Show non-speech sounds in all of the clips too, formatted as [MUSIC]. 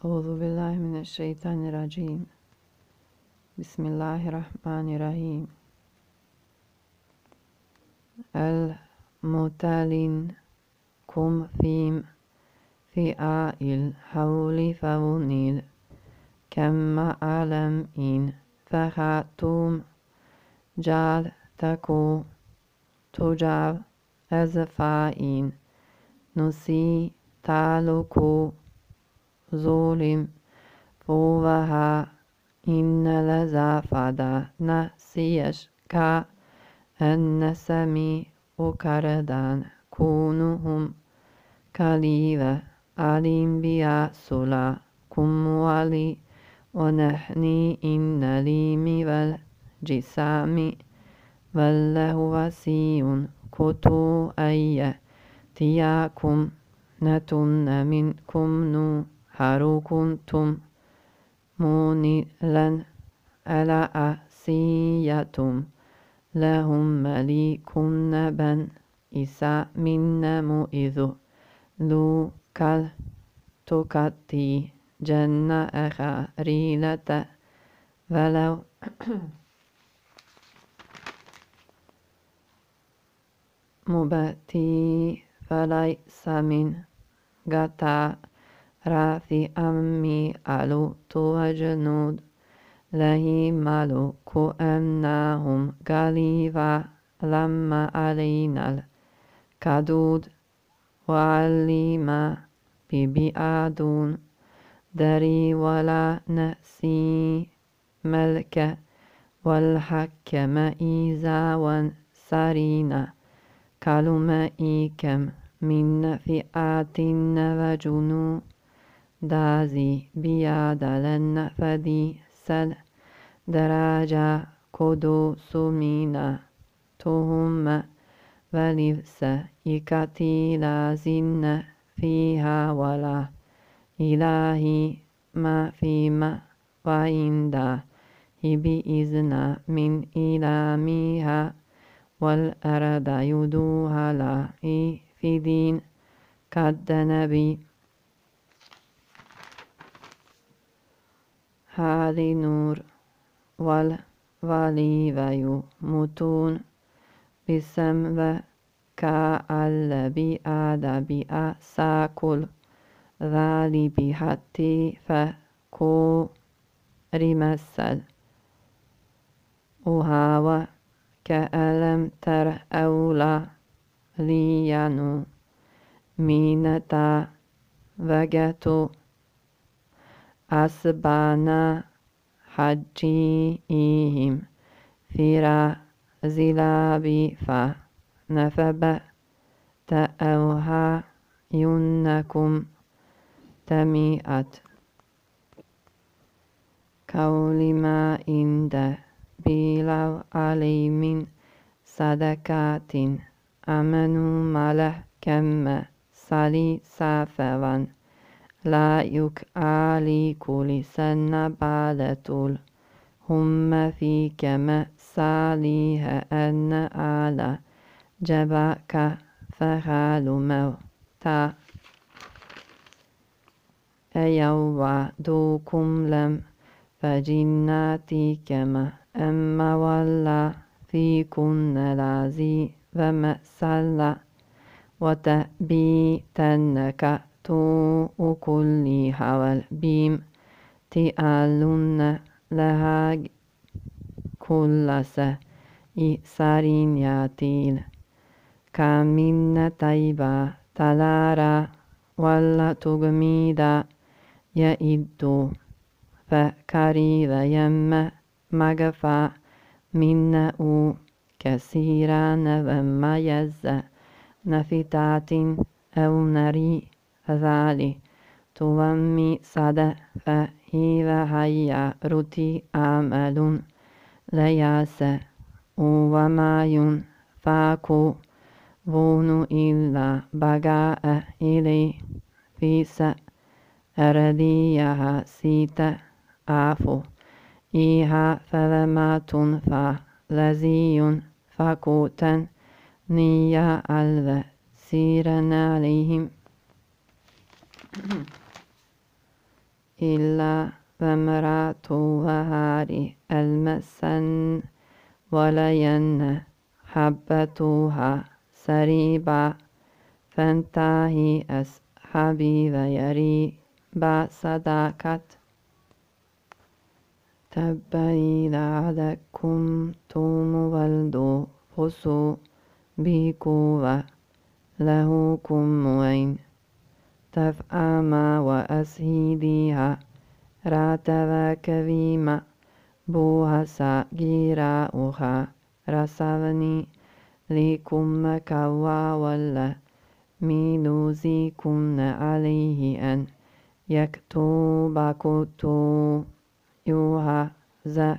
أعوذ بالله من الشيطان الرجيم. بسم الله الرحمن الرحيم. المتالين كم فيم في آئل حول فونيل كما ألم إن فخاتوم جال تكو تجاب أزفائين نسي تالكو ظلم فوها إن لزافدا نسيش كا النسمي وكردان كونهم كليلة بيا سلا كموالي ونحني إن ليمي والجسام والله وسيء كتو أي تياكم نتن منكم نو حرو كنتم مونلا ألا أسيتم. لهم مليك نبا إسا من مؤذ كال تكتي أخا ريلة ولو مبتي فليس من غتا رافي أمي ألو وجنود. لهي ملوك أنهم قليفا لما علينا الكدود. وعليما ببيعدون دري ولا نسي ملك. والحكم إيزا وانسرينا كلمة إيكم من فئات وجنود. دازي بيادلن فدي سل دراجة كدو سمينا تهم ولفس إكتي لازن فيها ولا إلهي ما فيما وعنده بإذن من إلامها والأرض يدوها لا في دين كالدنبي هذه نور والولي ويموتون بسم كالذي آد بأساكل ذالي بحتي فكو رمسل وهاو كألم تر أولا ليانو مينتا وجتو أسبانا حجيهم فيرا زلابي فنفب تأوها ينكم تميئت كول ما عند بيلو علي من صدقات أمنوا ملح كم سالي سافوان لا يكالي كل سنة بالتول هم في كما ساليها أن على جباك فخال موتا. أيوعدكم لم فجناتي كما أما ولا فيكن لازي ومسلا وتبيتنك تو كل حول بيم تألون لها كل سه سارين ياتيل. كامين تايبا تلارا ولا تغميدا يئدو. فكريد يم مغفا منه كثيرا وما يز نفيتات أو نري ذالي تومي صد فهي هيا روتي عمل لياس وما ينفاكو فون إلا بقاء إلي في أرديها سيت عفو إيها فلما تنفع لزي فكوتا نيا ألف سيرا عليهم [CLEARS THROAT] إلا وامرأة وهاري المسن ولين حبتها سريبا. فانتهي أصحابي ويري صداقت. تبعي لعلكم توم والدو فسو بقوة له كم وين؟ تفأما وأسهديها راتوا كريما بوهسا جيرا أخا رسالني لكم كوا ولا ميلوزيكم عليه أن يكتب كتو يوها ذا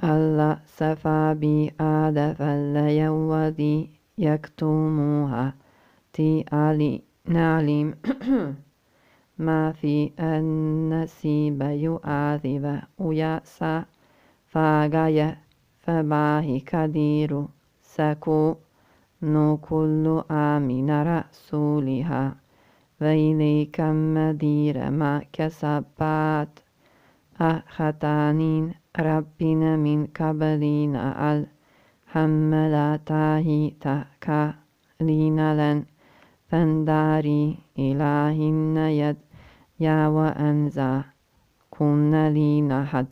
alla safabi ada fallayawadi ali nalim ما في النسيب يؤذب ويأسى فاغاية فباه كدير سكو نو كل آمن رسولها وإليك مدير ما كسبات أختانين ربنا من قبلنا الحملاتاه تكالين لن فنداري إلهن يد يا وأنزا كن لي نحد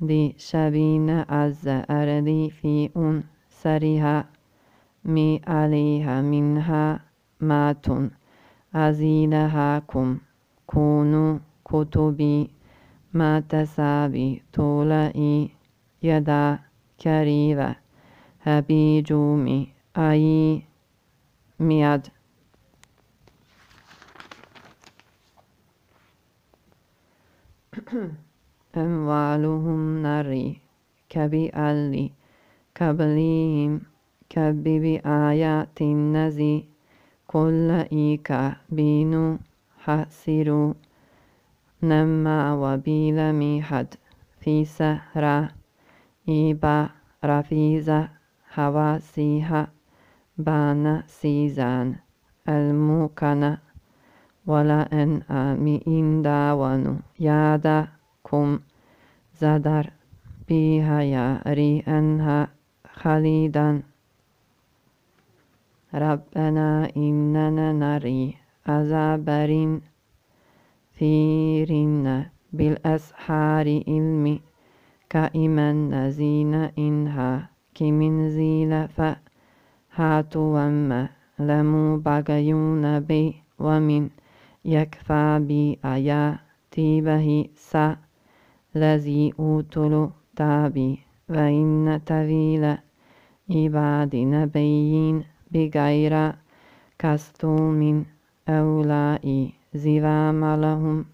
دي شبين عز أرضي في أن سرها مي عليها منها ماتون أزيلهاكم كونوا كتبي ما تسابي طولئي يدا كريبة هبيجومي أي مياد. [CLEARS THROAT] أموالهم نري كبألي كبليهم كبب آيات النزي. كل إيكا بينو حسروا نما وبيل ميحد في سهرة إيبا رفيزة حواسيها بان سيزان الموكنة ولا إن داونو يادا كم زدر بها ياري أنها خليدا ربنا إننا نري أزابرين فيرن بالأسحار علمي كائما نزين إنها كمن زيل فهاتوا وما لمو بغيون بي ومن يكفى بي آياتي به سا الذي أوتلو تابي وإن تبيل عباد نبيين بغير كستوم أولئي زمام لهم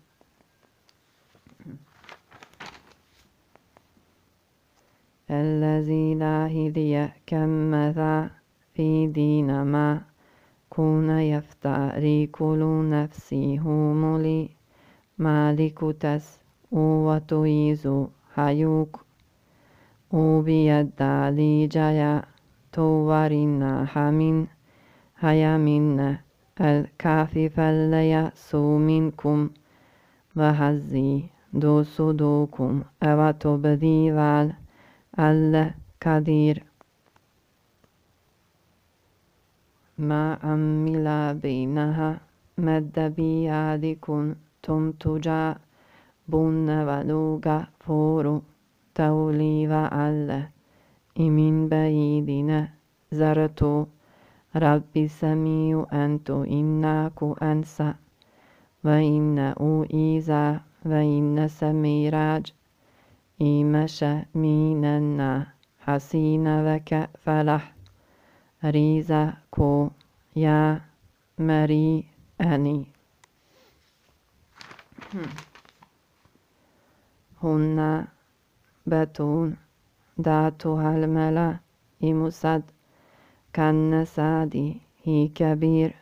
الذي لا هدي كمثا في دين ما كون يفتري كل نفسي همولي مالك تس وتويزو hayuk ubiyadda lijaya towarina hamin hayaminna الكافي فليأس منكم وهزي دوسدوكم أو تبذيوال الكدير ما عمل بينها؟ مد بيادكم تمتجا بن ولوغا فورو تولي وعل إمن بعيدنا زرتو ربي سميع أنت إنك أنسى. وإن أوئيزا وإن سميراج إيمش ميننا حسين وك فلح. ريزا كو يا مري أني. هن بتون داتها الملا. إمسد كان سادي هي كبير.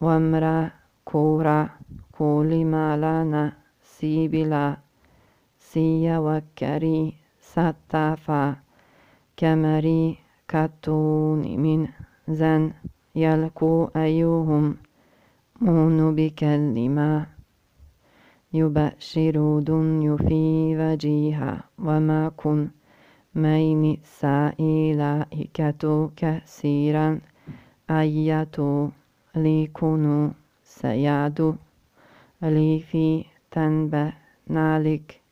وامرأ كورا كل ما لنا سيبلا. سيا وكري ستافا كمري كتون من زن يلكو أيهم يأمون بكلمة يبشر دنيا في وجيها وما كن مين سائلائكة كثيرا أيتو ليكونوا سيادو لي في تنبه نالك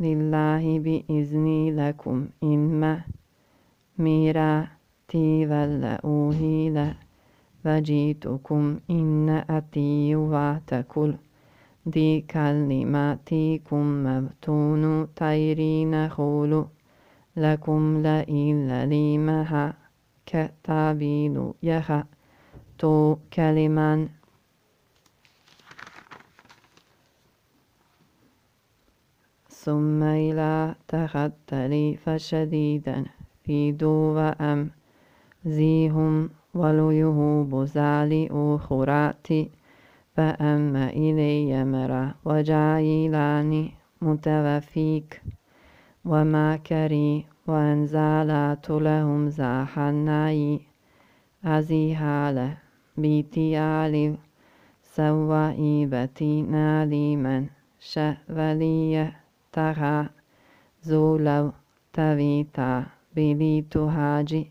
لله بإذني لكم. إنما ميراتي والأوهيل وجيتكم إن أتي واتكل دي كلماتكم مبتون تيرين خولو لكم لإلا ليمها كتابيل يخا تو كلمان ثم إلى تختلف شديدا في دو وأم زيهم وليه بزالي أخراتي فأما إلي مرة وجعيلاني متوفيك. وما كري وأنزالات لهم زاحناي أزي حالة بيتي آلي سوائبتي نالي من شأوليه taha تها زولا تويتا بلي تهاجي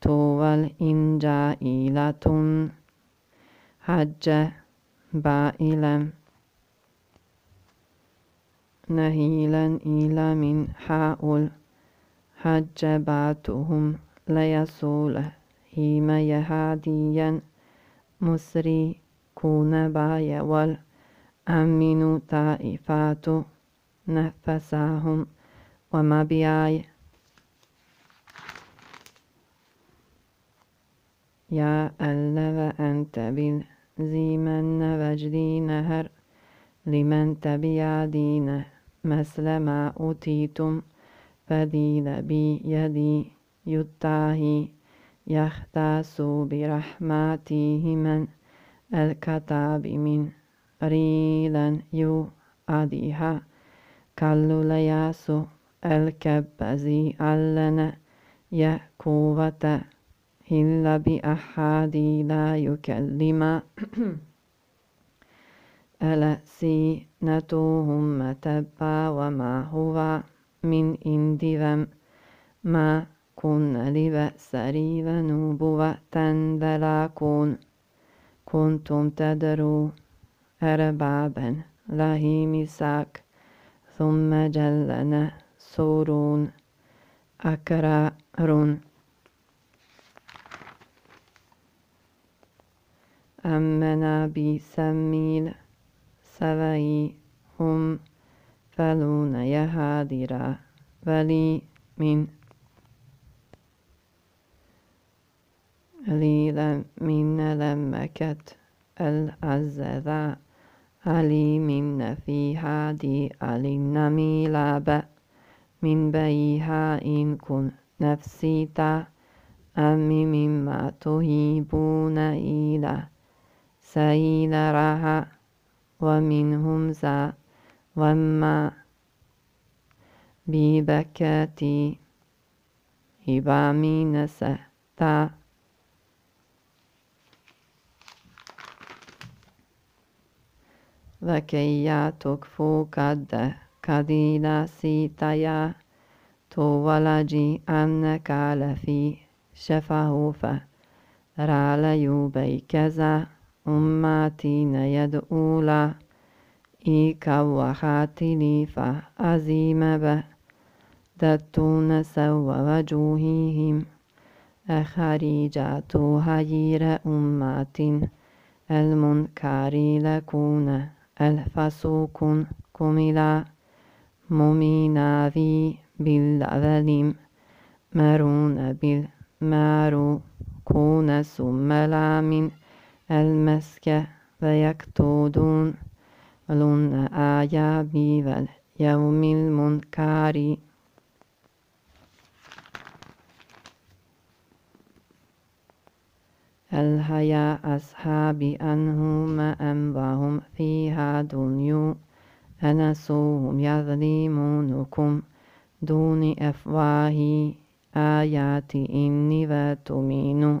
توال إنجا إلى تون هج بائلا نهيلا إلى من حاول هج باتهم ليصول هيما يهاديا مسري كون بايا أمينو تائفاتو نفسهم ومبياي يا ألف أنت بالزيمن وجدي نهر لمن تبع دين مثل ما أوتيتم فديل بيدي يتاهي يختص برحمته من الكتاب من ريلا يؤديها. Kallulayasu الكبزي علنا يكوة إلا بأحد لا يكلم ألسنتهم تبا وما هو من إندهم ما كن لبأسري ونبوة بلا كون كنتم تدروا أربابا لهي مساك ثم جلنا سورون أكرار أمنا بسميل سوي هم فلون يهادرا ولي من لي من لمكت العزذا علي من فيها دي علينا ميلاب من بيها إن كن نفسي تا أمي مما تهيبون إلى سيل رها ومنهم ذا وما ببكاتي إبامي نستا وكي تكفو قد كدينا سيتايا تولجي أنك لفي شفه فرال يوبي كذا أماتين يدؤولا إيكا وخاتلي فأزيم به دتون سوى وجوههم أخريجات هير أمات المنكر لكون الفسوق كملا مؤمنا بالأولم مرون بالمارو كون سملا من المسك ويكتودون لن آيا باليوم المنكر الهيا أصحاب أنهم أنبهم فيها دنيا أنسوهم يظلمونكم دون أفواه آياتي إني وتؤمنوا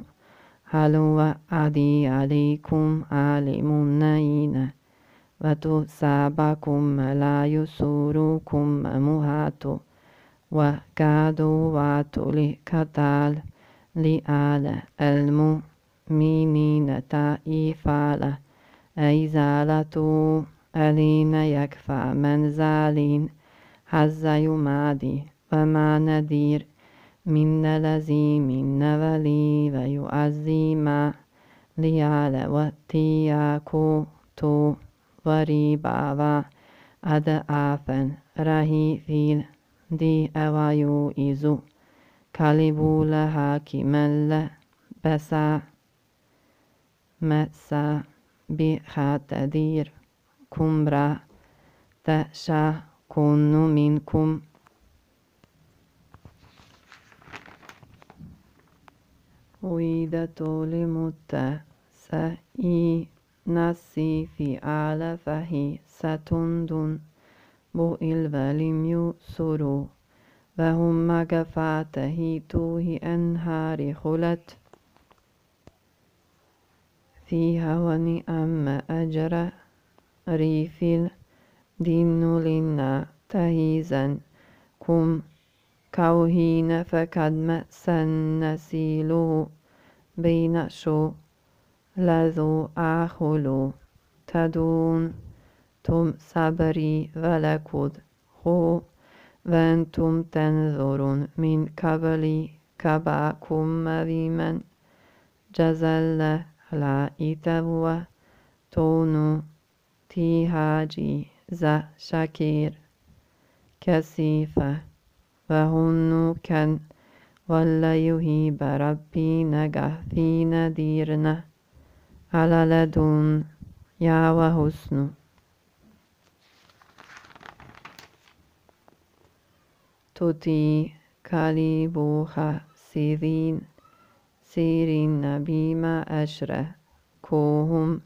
هل هو أدي عليكم عالم نين وتسابكم لا يسوركم مهاتو وكادوا واتولي كتال لآل المؤمنين تائفالة أيزالة ألين يكفى منزالين حز يمادي وما ندير من الذي من ولي ويعزي ما ليال وتياكو تو وريبا وأدعافا رهي في دي أوايو إزو كاليبو لها كمال بسا مسا بخاتدير كمبرا تشا كونو منكم ويدة لمتة سئي نسي في على فهي ستندن بو الولم يسرو وهم مقفاته توه أنهار خلت فيها ونعم أجر ريفل دين لنا تهيزا. كم كوهين فقد مأسن نسيله بين شو لذو أخلو. تدون تم صبري ولكد خو وأنتم تنظرون من قبل كباكم مريما جزل لا إتبوا تونو تيهاجي ذا شكير كثيفة وهنو كان ولا يهيب ربي نجح في نديرنا على لدن يا وحسن توتي كاليبوها سيرين سيرين بما أشره كوهم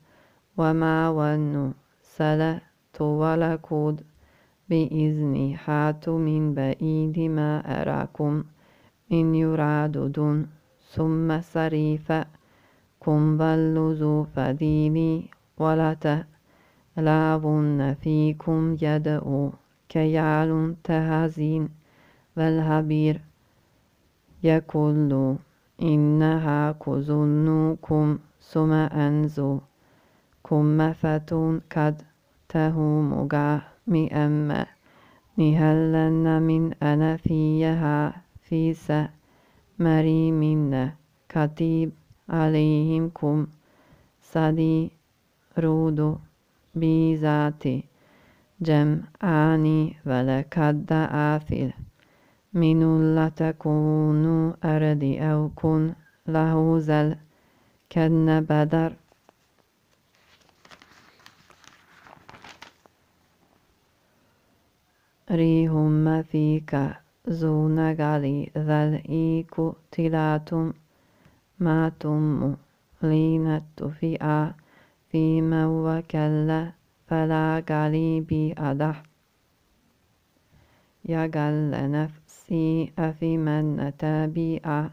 وما ونو سلا ولكود بإذني حات من بعيد ما أراكم إن يراد دون ثم صريف كم بلزوا فديني ولا تلعبن فيكم يدعو كيال تهزين والهبير يقول إنها كظنكم ثم أنزو كم فتون قد تهمغا مئما نهلن من أنا فيها في مريمنا كتيب عليهم كم صدي رودو بذاتي جمعاني ولقد آفل من لا تكون أردي أو كن له زل كن بدر. ريهم فيك زون غالي ذل إيكو تلاتم ما تم لينت فيها فيما وكلا فلا غالي بي أدح يقل نفسي أفي من نتابع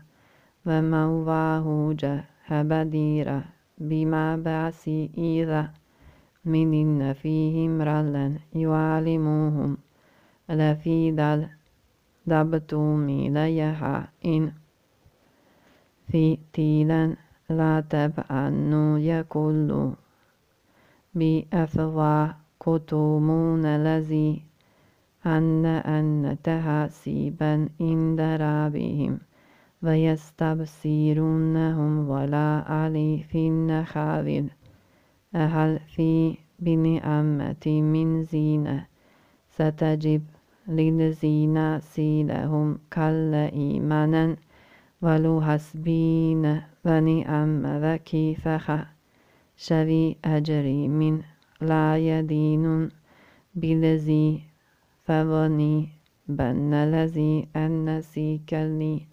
ومواه جهبديرة بما بعسي إذا من إن فيهم رلا يعلموهم لفي دل دبتومي ليها إن في تيلا لا تبعنوا يقول بأفواه كتمون الذي أن أن تحسيبا عند ربهم ويستبصرونهم ولا علي في النخاذل أهل في بنعمة من زينة ستجب للذين سيلهم كل إيمانا ولو حسبين ونعم وكيف شوي أجري من لا يدين بالذي فوني بن الذي النسي كلي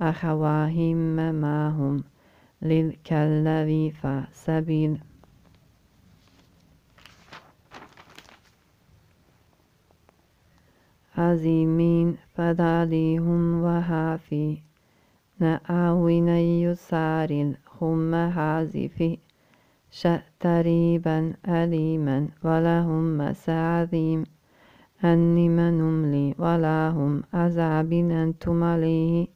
أخواهم معهم للكلذي فسبيل. أزيمين فذاليهم وهافي. نأوين يسار الخم حازف شأتريبا أليما ولهم أني منملي ولا هم أزعب أنتم عليه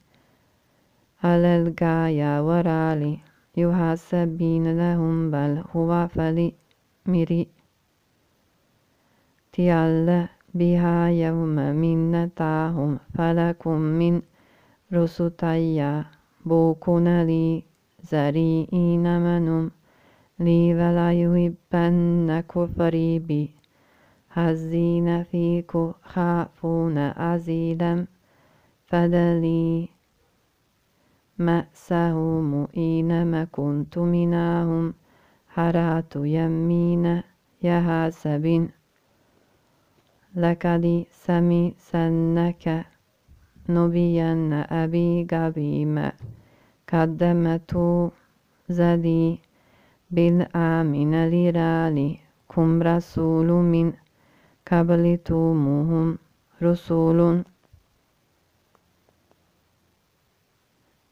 على الغاية ورالي. يحاسبين لهم بل هو فلي مري. تيال بها يوم منتاهم فلكم من رسطيا بوكنا لي زريئين منهم لي ولا يحبن كفري بي هزين فيكو خافون عزيلا فدلي مأسهم إنما كنت منهم حرات يمين يهاسب لقد سمي سنك نبيا أبي قبيم قدمت زدي بالآمن لرالي كم رسول من قبلتموهم رسول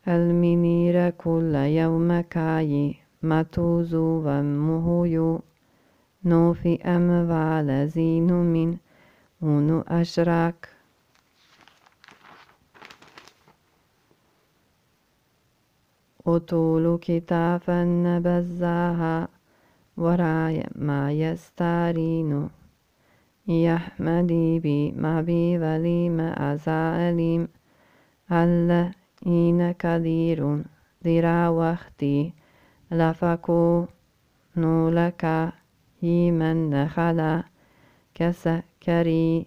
المنير كل يوم كاي ماتوزو ومهيو نوفي أموال زين من ونو أشراك أطول كتافا نبزاها وراي ما يستارين يحمدي بي ما بي وليم أزاليم. الله إن كثير ذرا وقتي لفكو نولك يمن دخل كسكري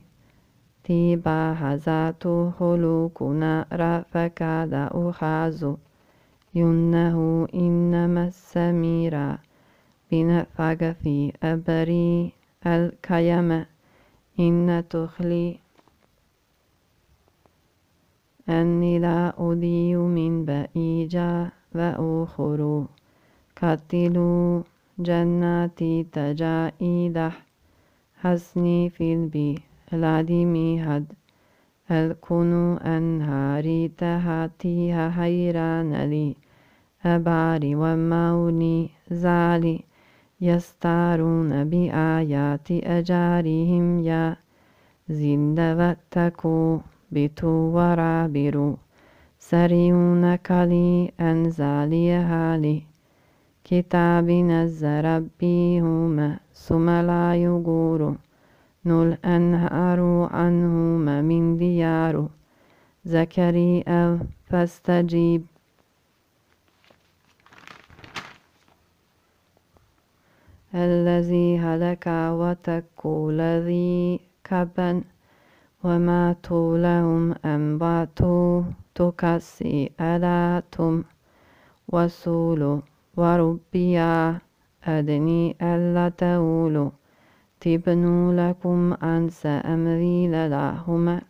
تيبا هزات خلوكنا رفكاد أخاز ينه إنما السميرا بنفق في أبري الكيم إن تخلي أني لا أضيء من بئيجا وأخر قتلوا جناتي تجائيده حسني في البلاد ميهد الكون أنهاري تهاتيها حيران لي. أباري وموني زالي. يستارون بآيات أجارهم يا زند واتقوا ورابرو سريون كلي أنزالي هالي. كتاب نزل ربيهما ثم لا يقول نل أنهار عنهما من ديار. زكريا فاستجيب الذي هلك وتقول ذي كبن وما لهم أنباتوا تكسي ألاتم وسول وربيا أدني ألا تولوا تبنوا لكم أنس أمري لهما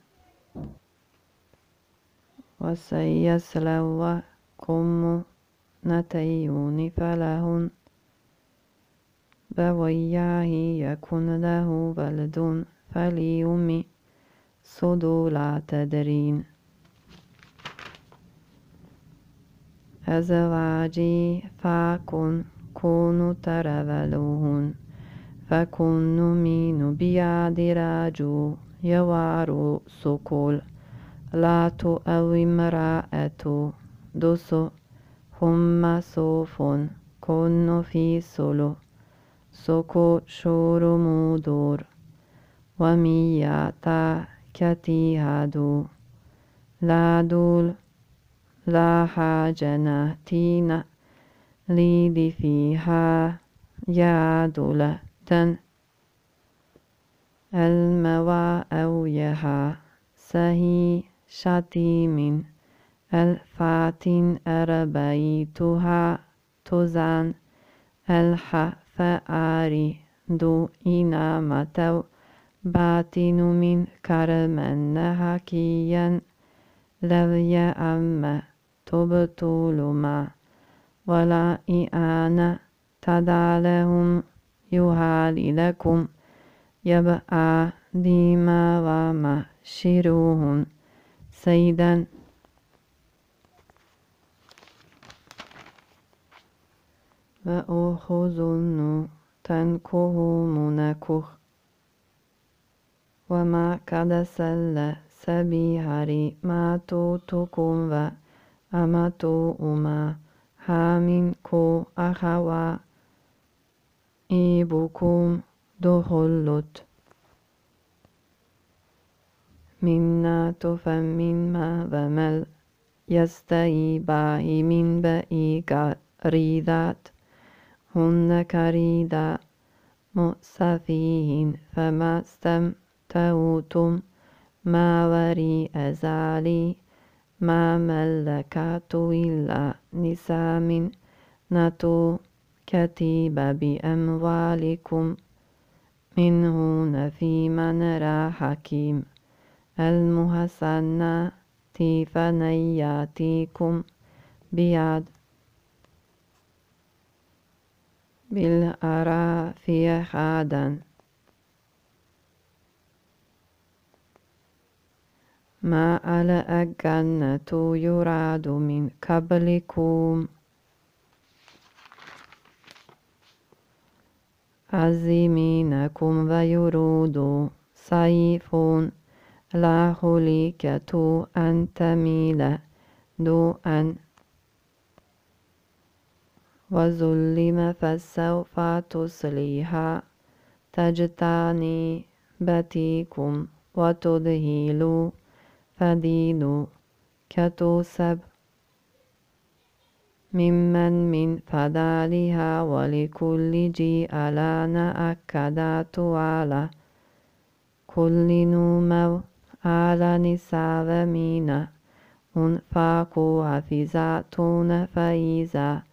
وسيسلوكم نتيون فلهن بوياه يكن له ولد فليمي صدول تدرين أزواجي فاكن كونوا ترذلوهن فكن من بياد راجو يوارو سكول. لا تؤوي امرأة دوسو هم صوف كن في سلو. سكو شور مودور ومياتا كتيهادو لا دول لا حاجة نهتينا لي فيها يا دولة الموا أو يها سهي شتيم الفاتن أربيتها تزان الح فآري دو إنامتو باطن من كرما حكيا لو يأم تبطل ما ولا إعانة تدع لهم يهال لكم يبقى ديما وما وبشروهن سيدا وأخذن تنكهمنكه وما كدسل سبيهري ما توتكم وأمتو أما حامين كو أخوا إيبكم دخلت منا تفمن ما ومل يستعي باهي من بئي ريدات هن كريدا مؤسفين فما استمتعتم ما وري أزالي ما ملكت إلا نسام نتو كتب بأموالكم منهن في من را حكيم المحسنات فنياتكم بيد بالأرافي خادا ما على الجنة يراد من قبلكم عزمينكم ويرود سيف لا خليكة أن تميل دو أن وظلم فسوف تصليها تجتاني بتيكم وتدهيل فدين كتوسب ممن من فدالها ولكل جيء أكدات على كل نوم على نساء مينا أنفاقوا حفظاتون فإذا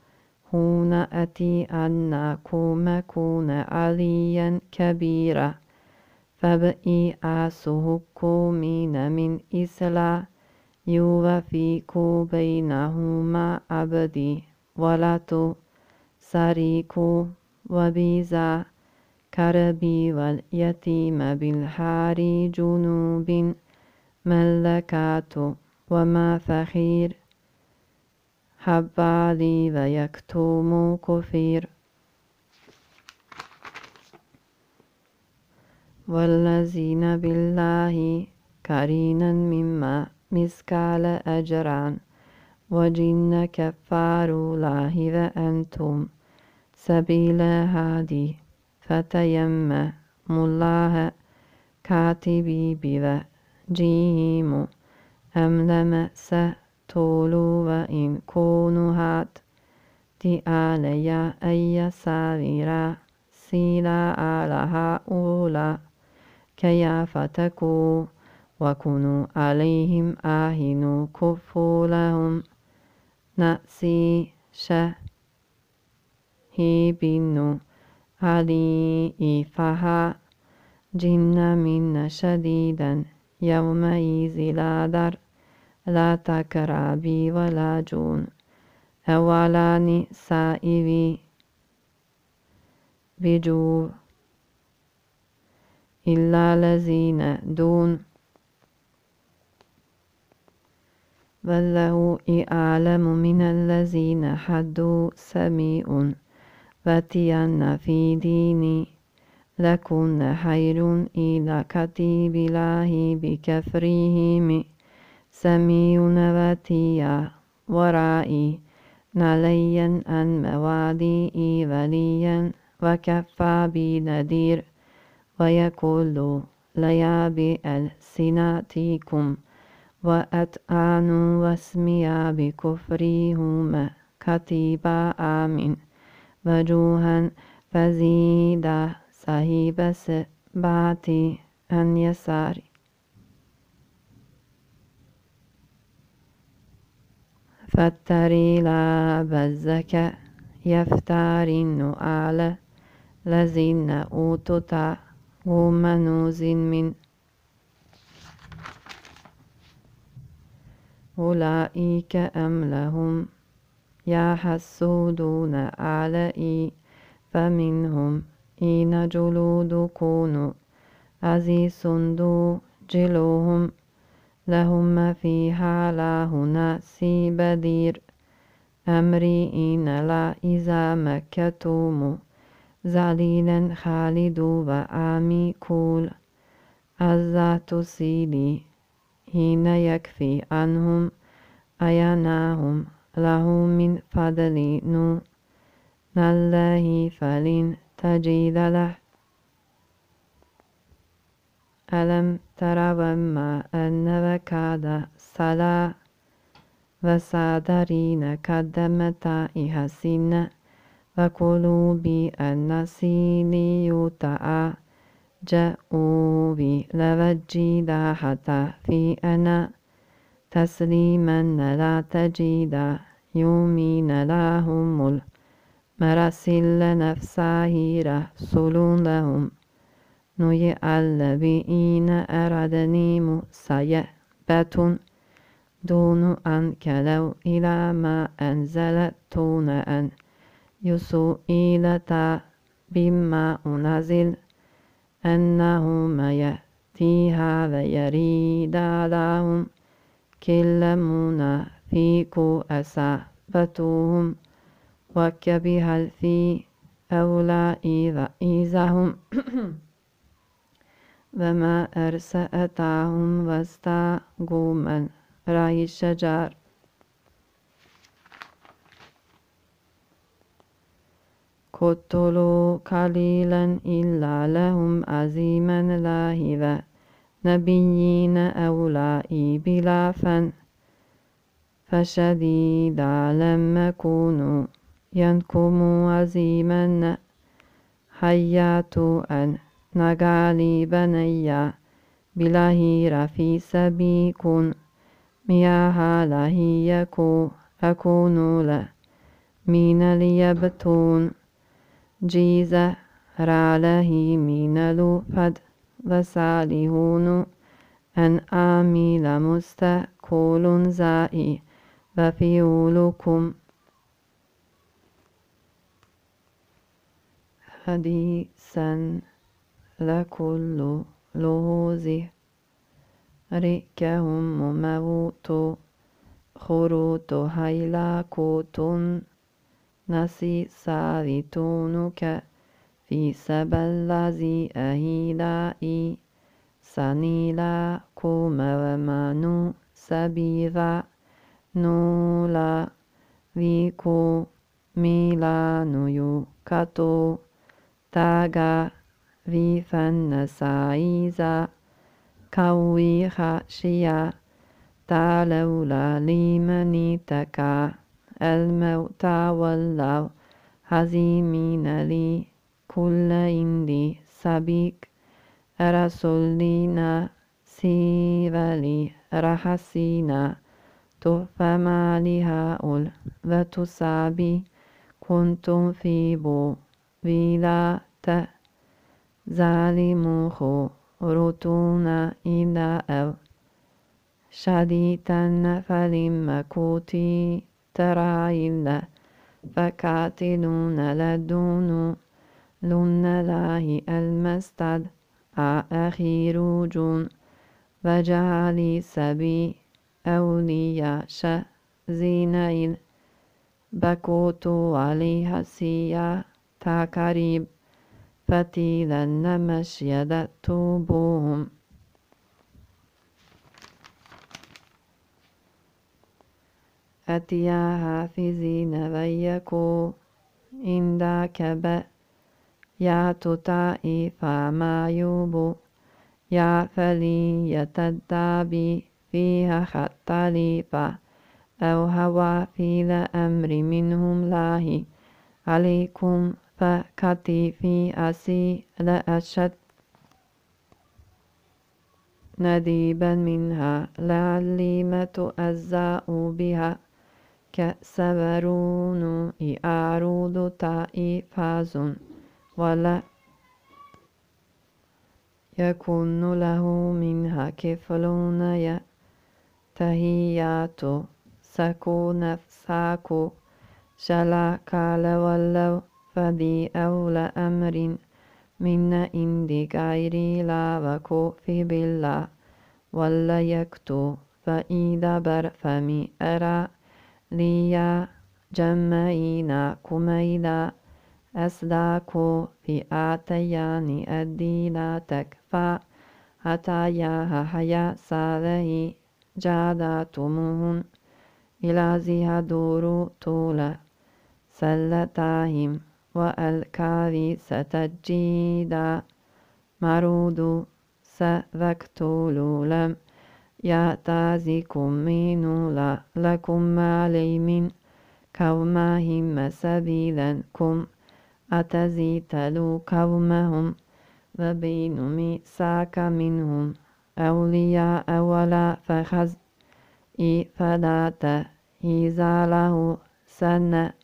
هنا أتي أنكم كون عليا كبيرا. فبئي أسهكمين من إسلا يوفيك بينهما أبدي ولا تسريك وبيزا كربي واليتيم بالحار جنوب ملكات. وما فخير حبالي ويكتم كفير والذين بالله كرينا مما مسكال أجران وجن كفار الله وأنتم سبيل هادي فتيمم الله كاتبي بوجيهم أم لمس تولو وإن كونوا هات دي آليا أي ساويرا سيلا على أولا كيا فتكو وكونوا عليهم آهنوا كفوا لهم نأسي شهيبين علي إفها جن من شديدا يومئذ لا در لا تكرابي ولا جون. أولا نسائي بجو. إلا الذين دون. والله أعلم من الذين حدوا سميع. فتيان في ديني. لكن خير إلى كتيب الله بكفرهم. سميون واتيا ورائي نليا أن موادي وليا وكفى بنذير ويقول ليا بألسنتكم وأتآن واسميا بكفرهما كتيبا آمين وجوها فزيد صاحب سباتي أن يساري فاتري لا بزك يفترين على الذين أوتوا ومنوز من أولئك أم لهم يحسودون علي فمنهم إن جلود كونوا عزيز دو فاستعجلوهم لهم فيها لا هنا سي بدير أمري إن لا إذا مكتوم. زليلا خالد وآمي كول الذات سيدي حين يكفي عنهم. أيناهم. له من فضل نو. الله فلن تجد له. ألم تر وما أن وكاد صلاة وصادرين قدمتا إحسن وقلوبي النسيني يتعى جاءوا لوجيدا حتى في أنا تسليما لا تجد يومين لهم المرسل نفسه رسول لهم نوي الذين أردني مسيبة دون أن كلوا إلى ما أنزلتون أن يسئلة بما أنزل أنه ما يأتيها ويريد لهم كل منافق أسابتهم وكبه في أولئك إذا هم وما أرسأتهم واستغوا من رأي الشجر قتلوا قليلا إلا لهم عزيما لاهبا. نبيين أولئي بلافا فشديدا لم يكونوا ينكموا عزيما. حيات أن نغالي بنيا بلاهير في سبيكون مياها لهيكو أكون لا من ليبتون. جيزة راله من لفد وصالحون. أن آميل مستقول زائي وفيولكم. حديثا لكل لوز ركهم موت. خروط هيلاكوت نسي سارتونك في سبلزي أهيلائي سنيلا كوما ومانو سبيرا نولا ويكو ميلانو يوكاتو تاغا ويفن سايزا كوي خاشيا تعالولا لمن تكا الموت والله هزيمين لي كل إندي سبيك رسولنا سيفلي رحسينا تفما لهؤل وتسابي كنتم في بو ولا ظالمو خرطونا إلى أو شديدا فلما كوتي ترى إلا فكاتلون لدون لن الله المستد أخير جون وجعلي سبي أولياء شزينين بكوت عليها سيا تقريب فتيلا مشيدة توبوهم أتيا حافظين ويكو عند كبأ يا تطائي فما يوبو يا فلي يتدابي فيها خطاليفا أو هوا في الأمر منهم الله عليكم فكتي في أسي لأشد نديبا منها لعلي ما تؤزأ بها. كسبرون إعروض تائفاز ولا يكون له منها كفلون تهيات سكو نفساكو شلا قال ولو فدي أول أمر من عند غيري لا وكف بالله. ولا يكتو فإذا بر فمي أرى ليا جمعينا كميدا أسداكو في آتياني أدينا تكفى هتاياها حيا سالهي جاداتمون إلى زهدور طول سلتاهم والكاذي ستجيدا مرود سذكتول لم يأتازكم من لا لكم علي من كومهم سبيلا كم أتزيتلوا كومهم وبين ميساك منهم أولياء ولا فخز فلا له سنة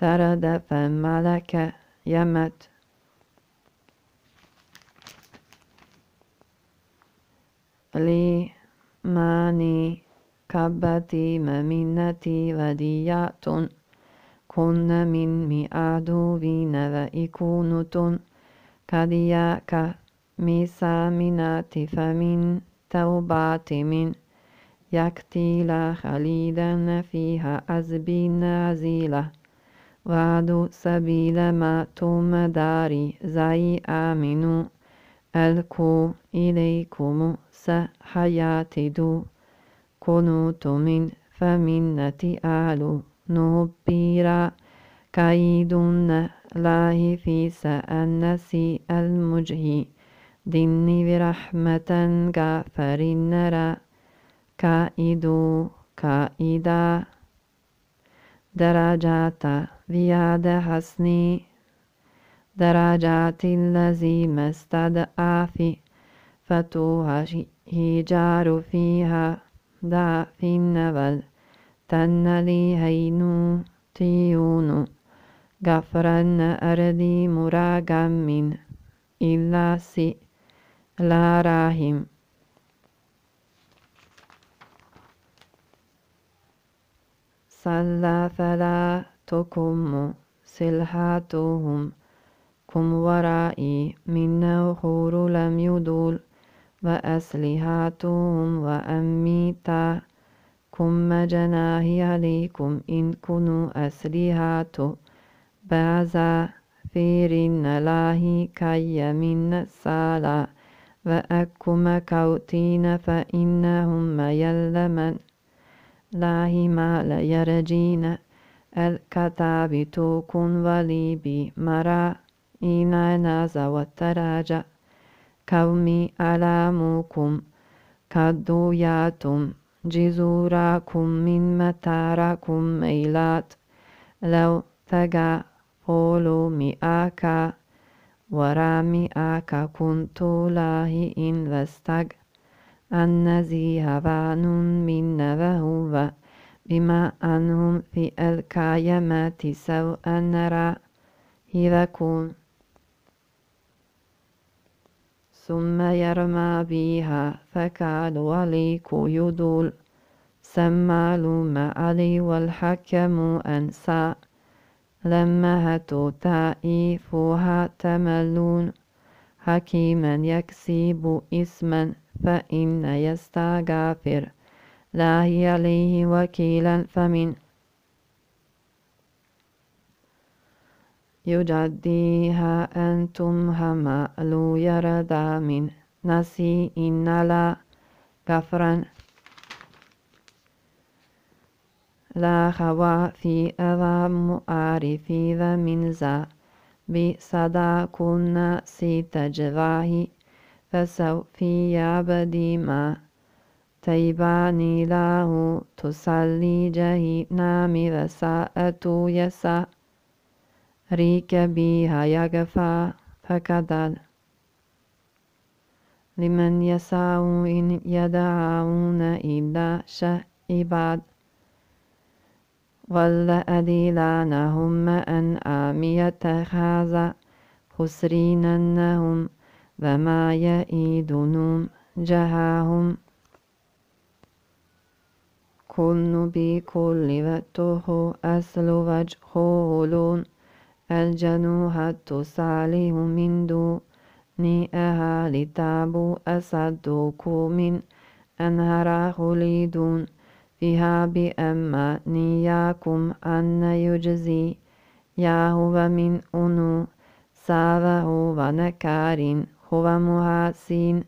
ترد فملك يمت. لي ماني كبتي ممنتي وديات كن من مئادوين وإكونتن كدياك ميسامنات فمن توبات من. يكتيلا خليدا فيها أزبين عزيلة وعد سبيل ما توم داري زي آمنوا ألكو إليكم دو كنوت من فمنتي أعلو نبيرا كايدون الله في سأنسي المجهي دني برحمة غافر نرى كائدو كائدا درجات زياد حسني درجات الذي ما استدعى في فتوها هجار فيها دا في النبل تنلي هينو تيونو غفرن أرضي مراغم من إلا سي لا راهم صلى فلا تكم سلحاتهم كم ورائي من نوخور لم يدول وأسلحاتهم وأميتا كم جناهي عليكم إن كنوا أسلحات بعزا فيرن لاهي كي من السالا وأكم كوتين فإنهم يلمن لاهي ما لا يرجين الكتاب توكن ولي بمرا إنا نازا والتراجع كومي ألامكم كدوياتم جزوراكم من متاركم ميلات لو تقع قولوا مئاك ورامئاك كنت لاهي إن وستق النزيه بان من وهو بما أنهم في الكايمات سوء نرى كون ثم يرمى بها فكاد وليك يدول. سمال ما علي والحكم أنسى. لما هتو تائفها تملون. حكيما يكسب اسما فإن يستغفر لا هي عليه وكيلا فمن يجديها أنتم لو يردا من نسي إن لا غفرا لا خوا في أذى مؤارفي ذا من ذا بصدا كنا ستجراه فسوفي يعبدي ما تيباني له تصلي جهنم وساءة يسا ريك بها يغفى فكذل لمن يساء إن يدعون إلا شعباد والذي لعنهم أن آمية هذا خسريننهم وما يئيدنهم جهاهم كل بكل وته أصل وجهولون الجنوحة صالح من دون أهل تابو أصدوك من أنهر خليدون فيها بأمانياكم أن يجزي يهوه من أنو سابه ونكار هو محاسين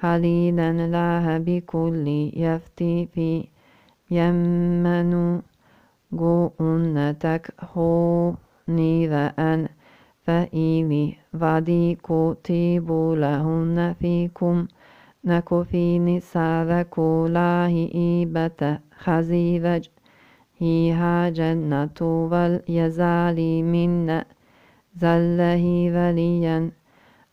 حليلا لها بكل يفتي في يمن هو نيذا أن فإلي vadي كتب لهن فيكم نكفي نساذ كلاه إيبة خزيذج هيها جنة واليزالي من زله ذليا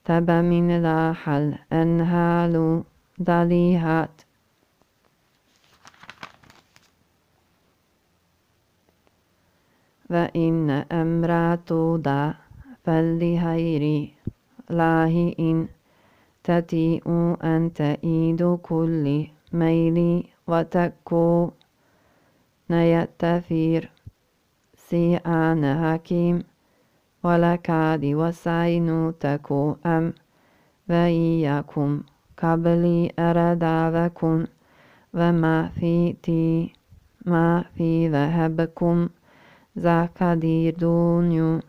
تب من لاحل أنهال ضليهات وإن أمرات دا فلهيري لاهي إن تتيء أن تئيد كل ميل وتكو نيتفير سيئان حكيم ولكاد وسعين تكو أم وإياكم قبلي أرداوكم وما في تي ما في ذهبكم ذاك دونيو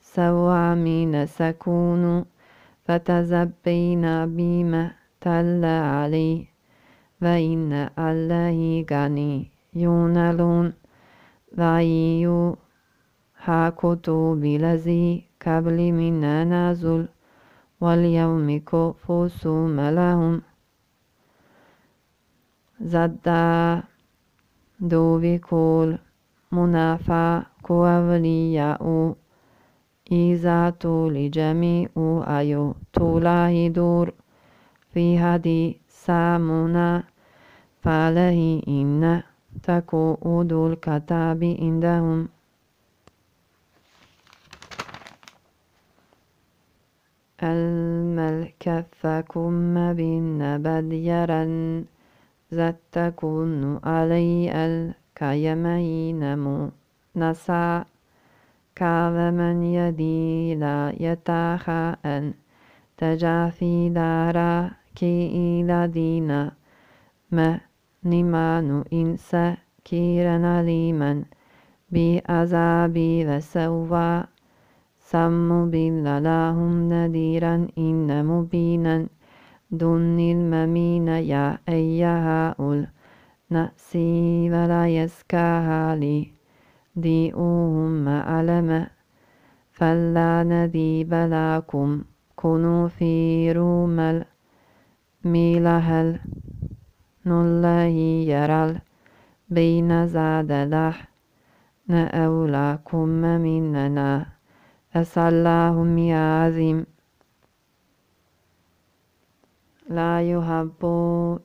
سوى من سكون فتزبينا بما تل عليه وإن الله غني يونلون وإيو ها كتب الذي قبل من نازل واليوم كفوسوم لهم زدا دوبي كول منافع كوالياء إذا طول جميع أيو طوله دور في هدي سامنا فعليه إن تقود الكتاب عندهم الملكفكم بالنبد يرن زتكون علي الكيمين نسا من يدي لا يتاخى أن تجافي دارا كي إلى دينا ما نمان إنسا كيرا ليمن بأذابي وسوى سم لهم نذيرا إن مبينا دن الممين يا أيها النأسي ولا يسكاها لي ديئوهم علم فلا نديب لكم. كونوا في روم الميلهل نله يرى بين زاد لح نأولاكم مننا. أسألهم يا عظيم لا يحب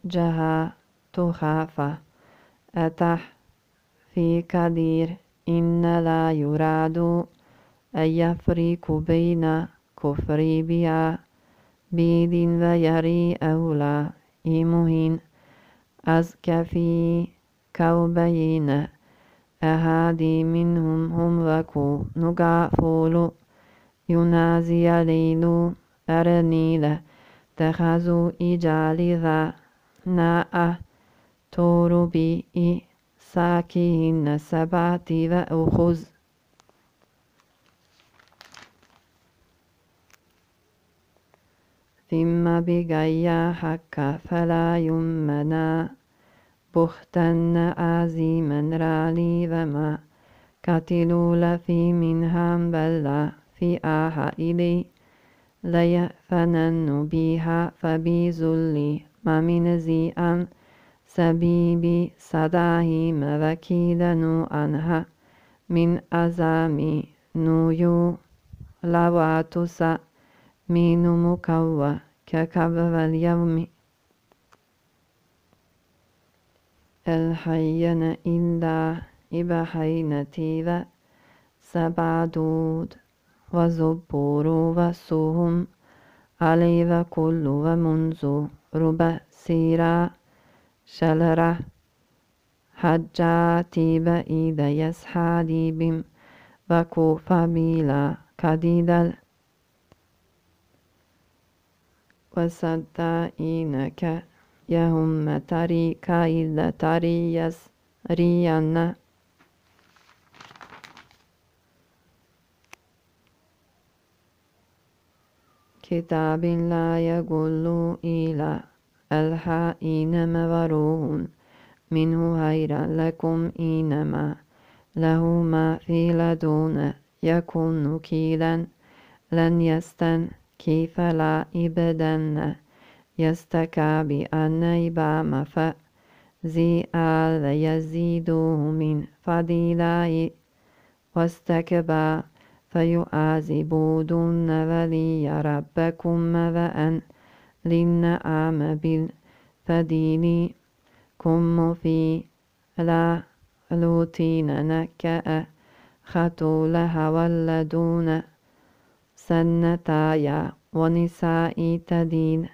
جها. تخافى أتح في كدير إن لا يراد أن يفرق بين كفر بها بيد ويري أولى إمهن أزك في كوبين أهادي منهم هم وكو نقافول ينازي ليل أرنيل تخذوا إجال ذا ناء بي ساكين سبعة وأخذ ثم بغيا حق فلا يمنا. بختن عزيما رالي وما كتلوا لفي بلا في آها إلي. ليفنن بها فبذل ما من زيئا سبيبي صداهم وكيدنوا عنها من أزامي نويو لواتسا من مكوى ككبر اليوم. الحين إلا إبحين تيذا سبعدود وزبور وسهم علي كل ومنذ ربع سيرا شلرة حجاتي بإذا يسحادي بم وكوفا بلا كديدل وصدائنك يهم تري كايد تريس ريان. كتاب لا يقول إلى الحائن مبروه منه خيرا لكم إنما له ما في لدون يكون كيلا لن يستن كيف لا إبدن يستكى بأن إبام فزي آل يزيده من فضيلة واستكبى فيعذبون ولي ربكم مذأ للنعام بالفدين كم في لا لوتين نكأ خطولها ولدون سنتايا ونساء تدين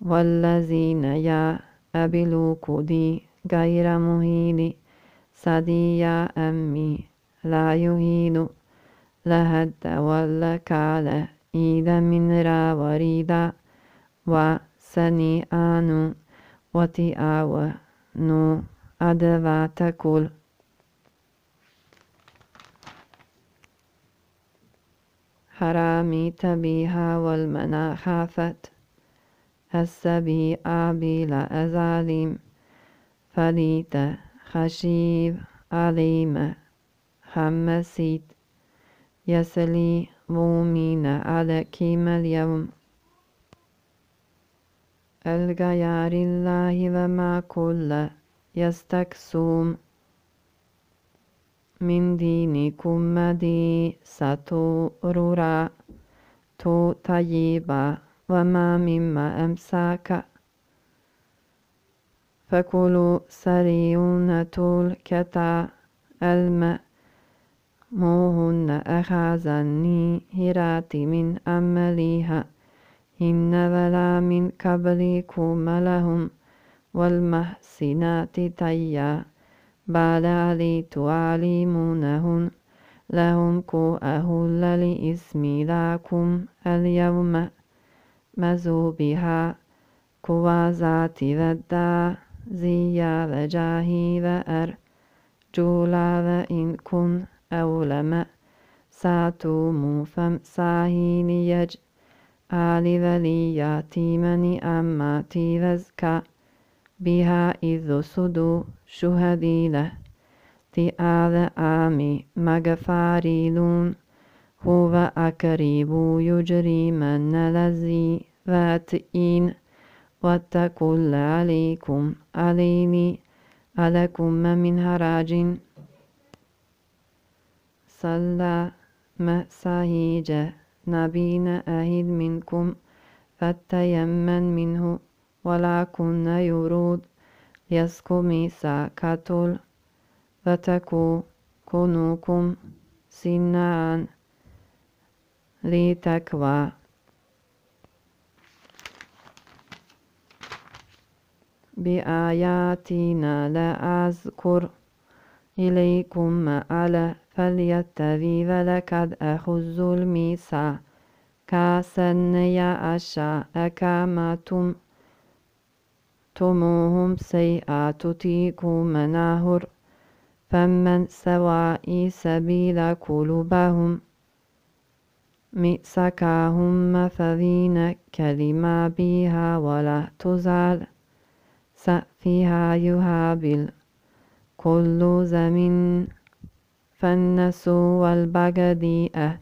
والذين يا أبلوكدي غير مهين سدي يا أمي لا يهين لهد والكال إذا من را وريدا وسني آنو وتئاو نو أدوات كل حرامي تبيها والمناخافة السبي بلا أزاليم فليت خشيب عليم خمسيت يسلي مؤمن على كيما اليوم الغيار الله وما كل يستكسوم. من دينكم مدي ستورورا تو طيبا وما مما أمساك. فكلوا سريونة الكتا الماء موهن أخذني هراتي من أمليها إن ولا من قبلكم لهم والمحسنات تيا بعد علي تعلمونهن لهم كو أهل لإسم لكم اليوم مزوبها كوازات ذدا زيا وجاهي وأرجولا وإن كن أولم ساتوم فمساهين يج آل ولياتي من أماتي وزكا بها إذ سدو شهدي له تآل آمي مغفاريلون هو أكريب يجري من لذي واتئين واتقوا عليكم عليني ألكم من هراج صلى مساهيج نبينا أهد منكم فتيمن منه ولا كن يرود يسكمي ساكتل فتكو كنوكم سنان لتكوى. بآياتنا لا أذكر إليكم على فليتبي ولقد أخذ الميسا كاسن يا أشاء أكامتم تموهم سيئات نهر فمن سواء سبيل قلوبهم مئسكاهم فذين كلمة بها ولا تزال سأفيها يهابل. كل زمن فالنسو والبغديئة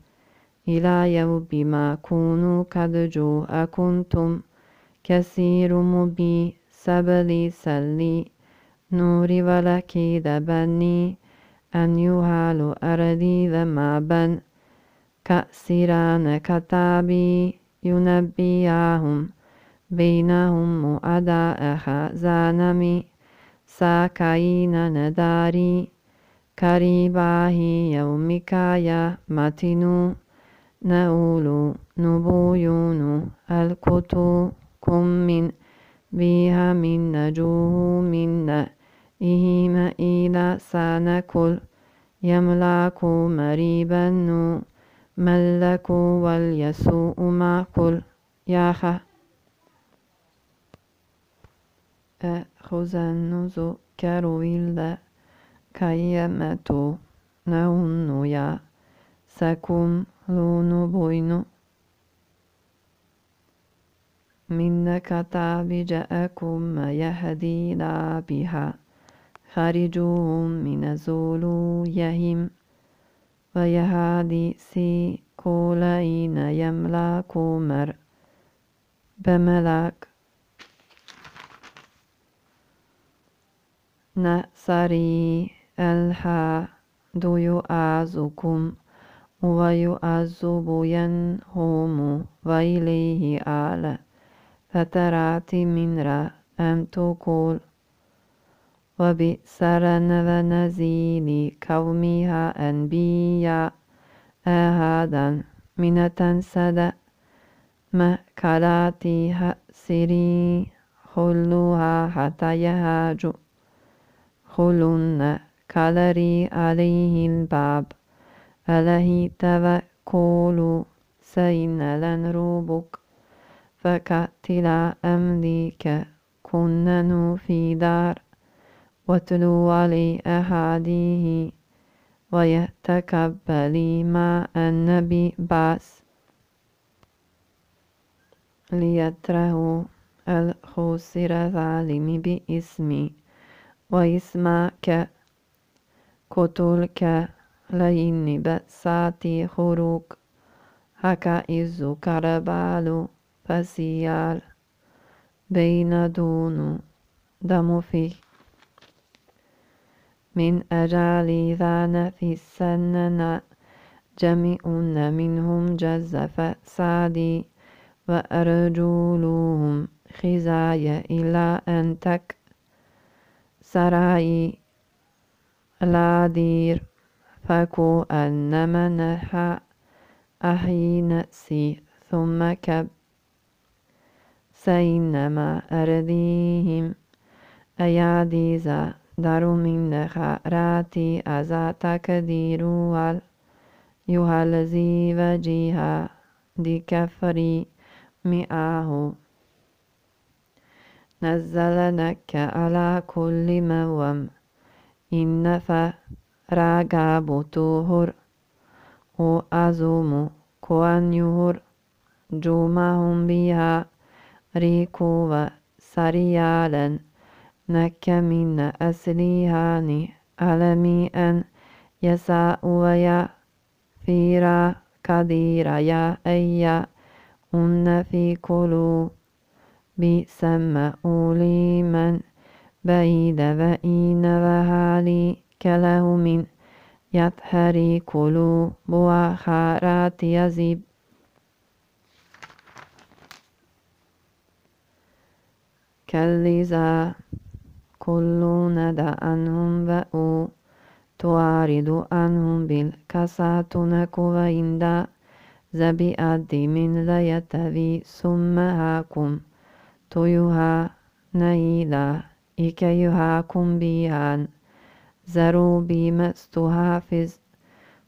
إلى يوم ما كونوا قد جوء كنتم كثير مبي سبلي سلي نوري ولكي دبني أن يهال أرضي ذمابا كأسران كتابي ينبيهم بينهم مؤداء زانمي ساكين نداري كريباهي يومكايا متنو نقول نبويون الكتو كم من بها من نجوه من إهما إلى سانكل يملك مريبا ملك واليسوء معقل ياخا خزنوزو كارويل كايمتو نهنو يا سكم لونو بوينو من كتاب جاءكم يهدي لا بها خارجهم من زولو يهم ويهادي سي كولين يملا كومر بملاك نسري الها دو يؤازكم ويؤذب ينهم وإليه آل فترات من را أن تقول وبسرن ونزيل كومها أنبياء أهادا من تنسد مكالاتها سري خلوها حتى يهاج خلون كالري عليه الباب عليه توكل سين لنروبك فكتلا أمليك كنن في دار واتلو علي أحاديه ويتكبلي ما النبي باس ليتره الخسر ظالم باسمي واسمك قتلك لين بساتي خروج هكا إزو كربالو فسيال بين دون دم فيه من أجل ذا نفسنا جميع منهم جزف سعدي وأرجلهم خزايا إلى أن تك سراي لا دير فكو نحى أحي نفسي ثم كب. سينما أرضيهم. أياديزا دارو من أزا تكديرو وال يهالزي وجيها دي كفري مئاه نزلنك على كل موم. إن فراغاب تهر وأزوم كوان يهر جومهم بها ريكو وسريالا نك من أسليهان ألمي أن يساء ويا فيرا كدير يا أيا أن في قلوب بسم أولي من بعيد وإن وهالي كله من يطهري قلوب وخارات يزيب كاللزا كل ندى عنهم وأو تعارض عنهم بالكسات زبي أدي من لا يتبي ثم هاكم تويها نيلا إكيهاكم بيان زروا بمستحافظ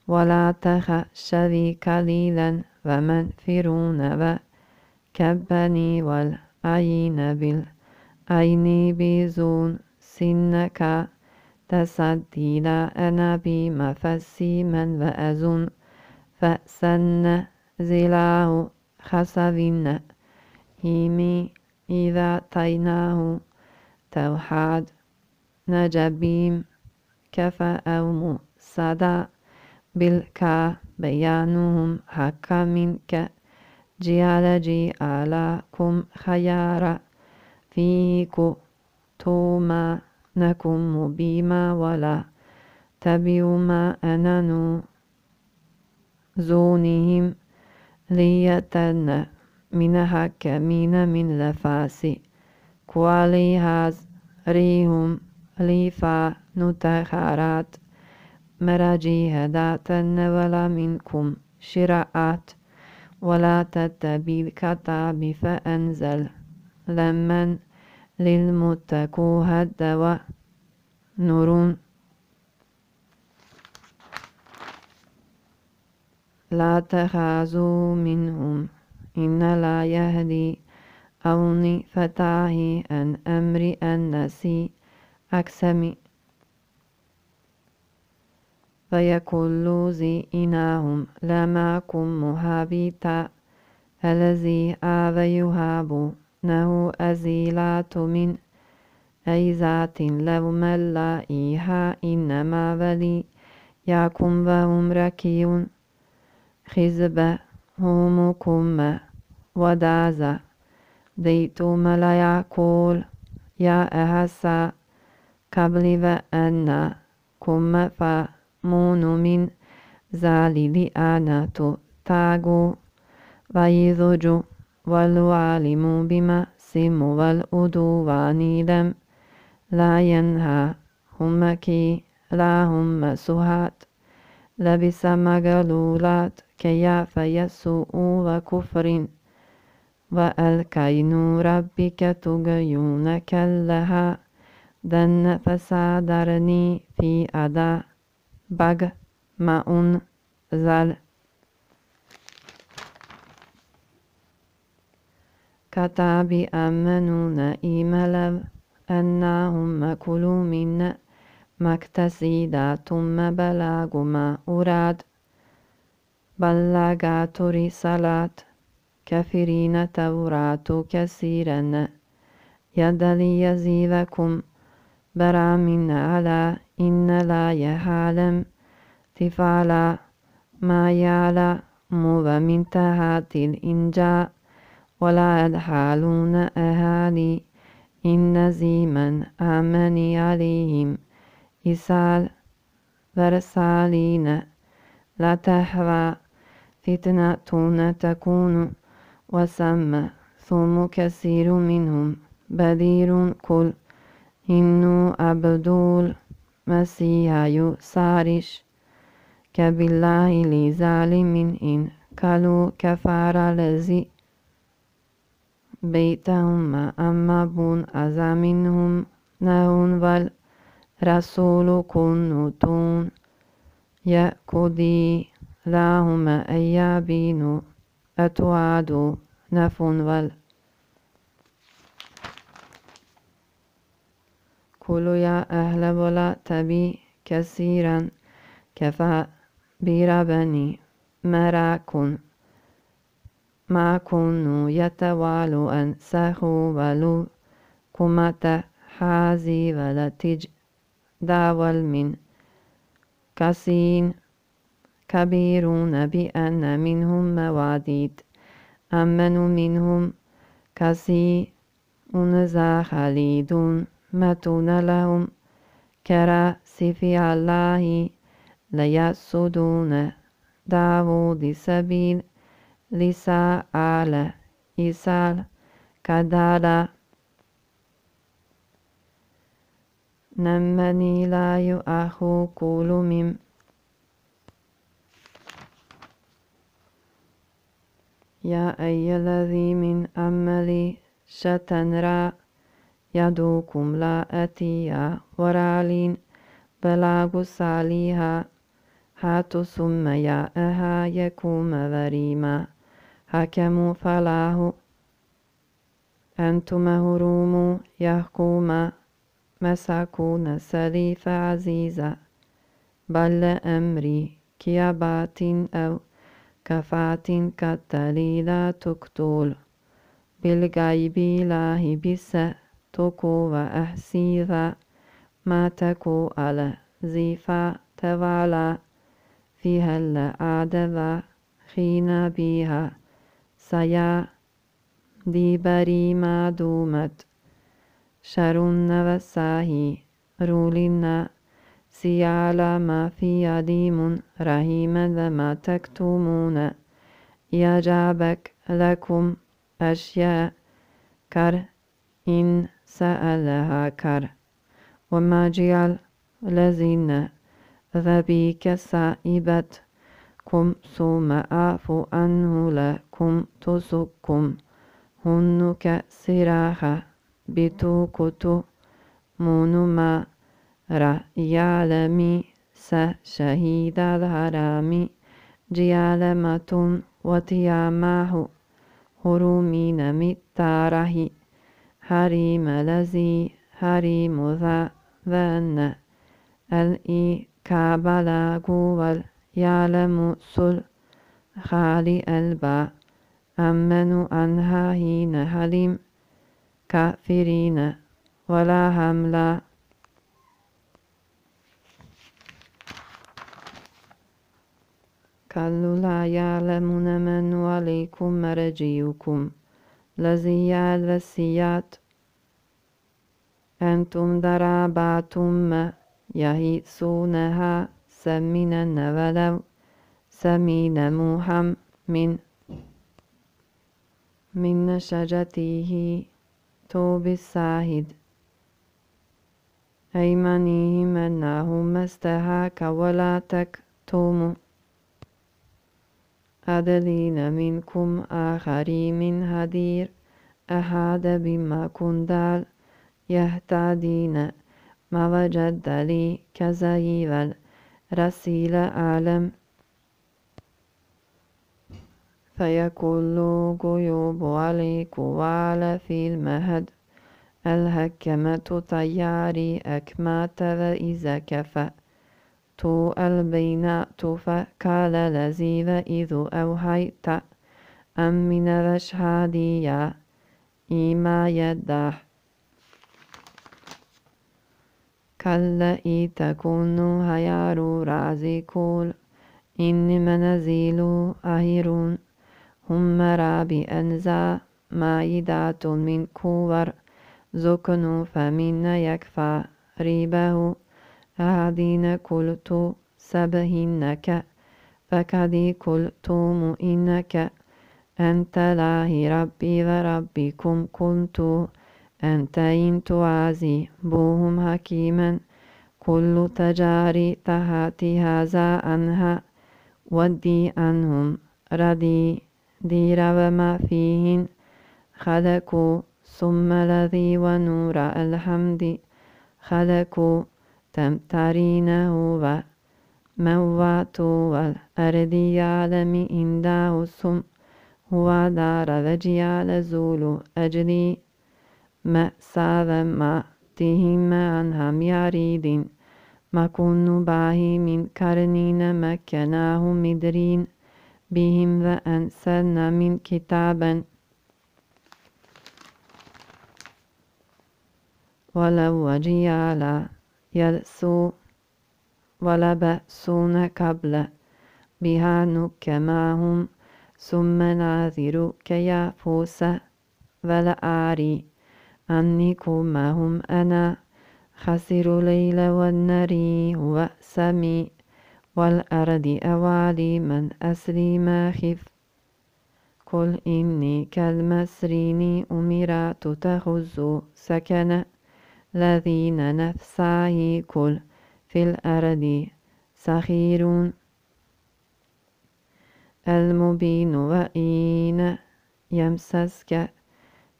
ولا تخشى قليلا ومن فرون وكبني والعين بالعين بزون سنك تصديلا أنا بمفسي من وأزن فسن زلاه خسبين هيمي إذا تيناه توحاد. نجبيم. كفى أو مصدى بالكا بيانهم حكا منك. جيال علىكم خيارا. فيكو توما نكم بما ولا ما أنانو زونهم ليتن من حكمين من لفاسي كوالي هاز ريهم ليفا نتخارات مراجي هداتن ولا منكم شراءات ولا تتبي الكتاب فأنزل لمن للمتقو هدى نور لا تخازوا منهم إن لا يهدي أوني فتاهي أن أمري النسي أكسمي فيكل ذي إناهم لماكم مهابيتا الذي آذى يهاب نهو أزيلات من أي ذات لو ملا إيها إنما ولي يكن وهم ركيون خزب همكم ودازا ديت ملا يقول يا أهسا قبل وأنا كم فمون من زالي أنا تاغو ويذج والعالم بما سم والأدوان لم لا ينهى هم كي لا هم سهات لبس مغلولات كي فيسوء وكفر وألكين ربك تغيون كلها دن فسادرني في أدا بغ ماون زل كتاب أمنون إيملو أنهم كلوا من ما اكتسيدا ثم بلاغ ما أراد بلغات رسالات كافرين توراة كثيرا يدلي يزيلكم برا من على إن لا يعلم تفعل ما يعلم ومن تحت الإنجاء ولا يدحالون أهالي إن زيمن آمني عليهم. إسال ورسالين لا تحوى فتنة تكون. وسمى ثم كثير منهم. بدير كل إنو عبدول مسيح يسارش. كبالله لظالم إن كالو كفار الذي بيتهم. أما بون أذى منهم نهون والرسول كنتون يأكدي لهم أيابين أتواد نفون وال كلوا يا أهل ولا تبي كثيرا كفى بربني مراكن. ما كونوا يتوالوا أن سهوا ولو كمة حازي ولتج داول من كسين كبيرون بأن منهم مواديد أمنوا منهم كسي أنزا خليدون متون لهم كرا سفي الله ليسدون. داود سبيل لسا على إسال كدالا نمني لا يؤخو كل من يا أي الذي من أملي شتنرا يدوكم لا أتيا ورالين بلاغ ساليها هاتو ثم يا أها يكوم وريما حكموا فلاه أنتم هروم يحكوم مساكون سليف عزيزة بل أمري كيابات أو كفات كالتالي لا تقتل. بالغيب الله بس تكو وأحسيذا ما تكو على زيفا توالى فيها العادة خين بها سيا. دي بري ما دومت. شرون وساهي رولنا سيالا ما في يديم رحيم ما تكتمون. يجابك لكم أشياء كر إن سألها كر. وما جعل الذين ذبيك سائبت كم ثم أعفو عنه لكم تسكم. هنك سراحة بتوكتو مونما را يعلمي س شهيد الهرامي جيالمة وتياماه هرومين متاره هريم لذي هريم ذا ذن الإي كابلا قوال يعلم سل خالي البا أمن عنها حين هلم كافرين ولا هملا كلا لا يعلمون من عليكم مرجيكم الذي السيات أنتم دراباتم يهيسونها سمنا ولو سمين موهم من من شجته توب الساهد أيمانهم أنهم استهاك ولا تكتموا أدلين منكم آخري من هدير أحد بما كندال يهتدين ما وجد لي كزيب الرسيل أعلم. فيقول قيوب عليك وعلى في المهد الهكمة طياري أكمات وإذا كفأ البينات فقال لذيذ إذ أوحيت أم من يا إما يده كلا تكون هيار رازقول إني منزيل أهيرون هم رابي أنزا مايدات من كور زكنوا فمن يكفى ريبه. أهدين قلت سبهنك فكدي قلتم إنك أنت لاهي ربي وربكم كنت أنت إن تعازي بوهم حكيما. كل تجاري تهاتي هذا عنها ودي عنهم ردي دير وما فيهن. خلقوا ثم الذي ونور الحمد خلقوا تمترينه وموات والأرض يعلم إنده ثم هو دار وجيال زول أجلي مأسى ما تهم عنهم يريدين ما كن باهي من كرنين مكناه مدرين بهم وأنسلنا من كتابا ولو وجيالا يلسو ولبأسون قبل بها نكماهم ثم ناذر كيافوس ولآري أنكم معهم أنا خسر ليل والنري وسمي والأرض أوالي من أسري ما خف قل إني كالمسرين أمرات تخز سكن الذين نفسه كل في الأرض سخير المبين وإن يمسسك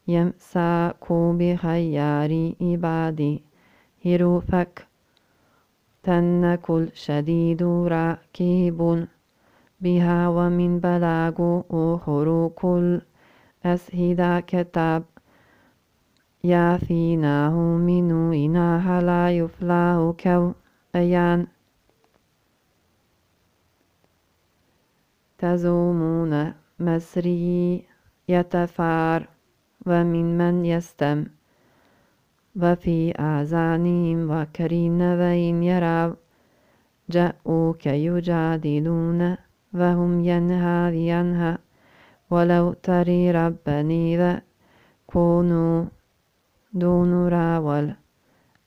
يمساكو بخيار عبادي هروفك تنكل شديد راكب بها ومن بلاغ أخر كل أسهد كتاب يافيناه من إناها لا يفلاه كو أيان. تزومون مسري يتفار ومن من يستم وفي آذانهم وكرين وإن يروا. جاءوك يجادلون وهم ينهى ينهى. ولو تري ربني وكونوا دون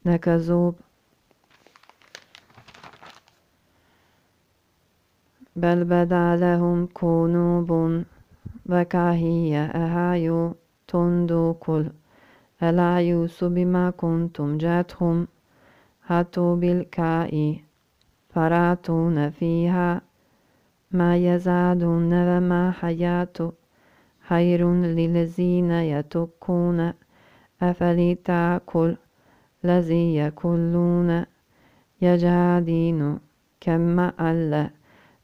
نكذوب بل بدا لهم كونوب وكاهية أهايو تندو كل ألا يوسو بما كنتم جاتهم هاتوا بالكاء فراتون فيها ما يزادون وما حياة خير للذين يتقون أفلتاكل الذي يكلون يجادين كما ألا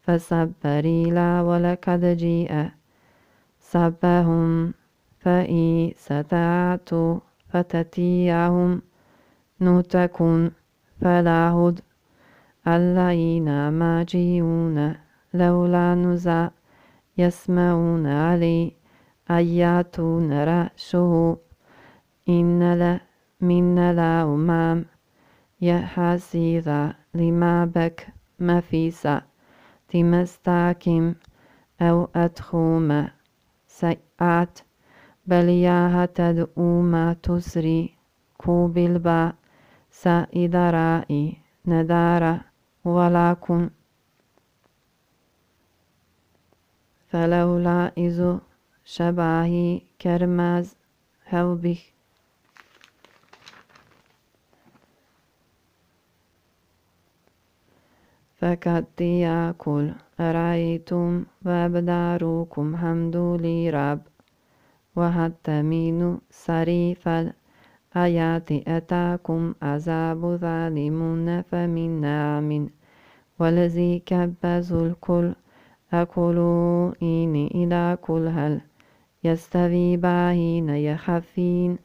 فصبري لا ولقد جيء سبهم فإي ستعت فتتيهم نتكن فلا هد الذين ماجيون لولا نزع يسمعون علي آياتون رأشه إن من لا أمام يحسيذا لما بك مفيسا تمستاكم أو أدخوم سيئات بل ياها تدعو ما تسري. كوبلبا سائدرائي ندارا ولكن فلولا إذ شباهي كرماز هوبه فكتياكل أرأيتم وأبداركم حمد لي رب وحتى من صريف الآيات أتاكم عذاب ظالمون فمن نعم والذي كبز الكل أكلوا إني إلى كل هل. يستوي باهين يخفين.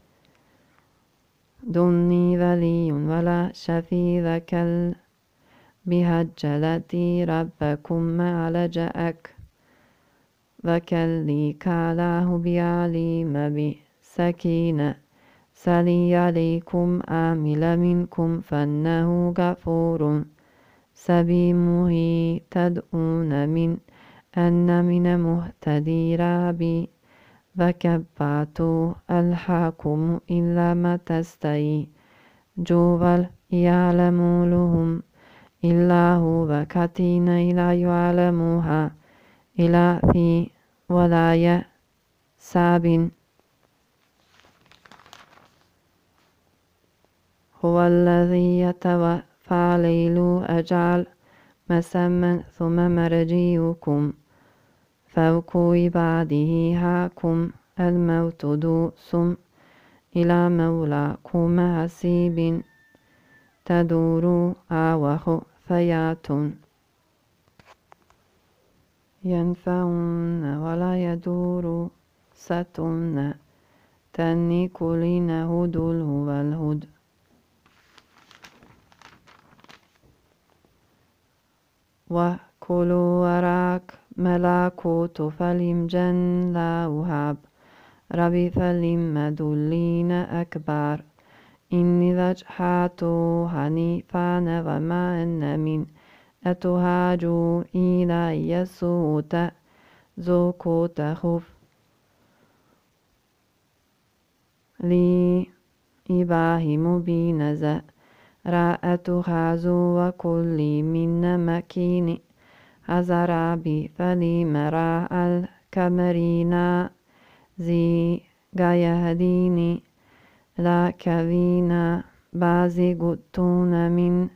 دني ولي ولا شفيع كل بهجلتي ربكم على جأك كالاه بعليم بسكينة. سلي عليكم آمل منكم فإنه غفور سبيمه تدعون من أن من مهتدي رابي وكبعت ألحاكم إلا ما تستي جوال يعلم لهم. إلا هو كتين إلى يعلمها إلى في ولا ساب هو الذي يتوفى ليل أجعل مسمى ثم مرجيكم فوق عباده هاكم الموت دوسم إلى مولاكم حسيب تدور آوه فيات. ينفعون ولا يدور ستون. تني كلين هدول هو الهد. وكلوا وراك ملاكوت فلم جن لا وهاب ربي فلم مدلين أكبر إني ذجحات حنيفا وما أن من أتهاجوا إلى يسوت زوكو تخف لي إبراهيم بنزا رأت خازو وكل من مكين هزرابي فلمرا الكمرينا زي يهديني كذينا بازغتون من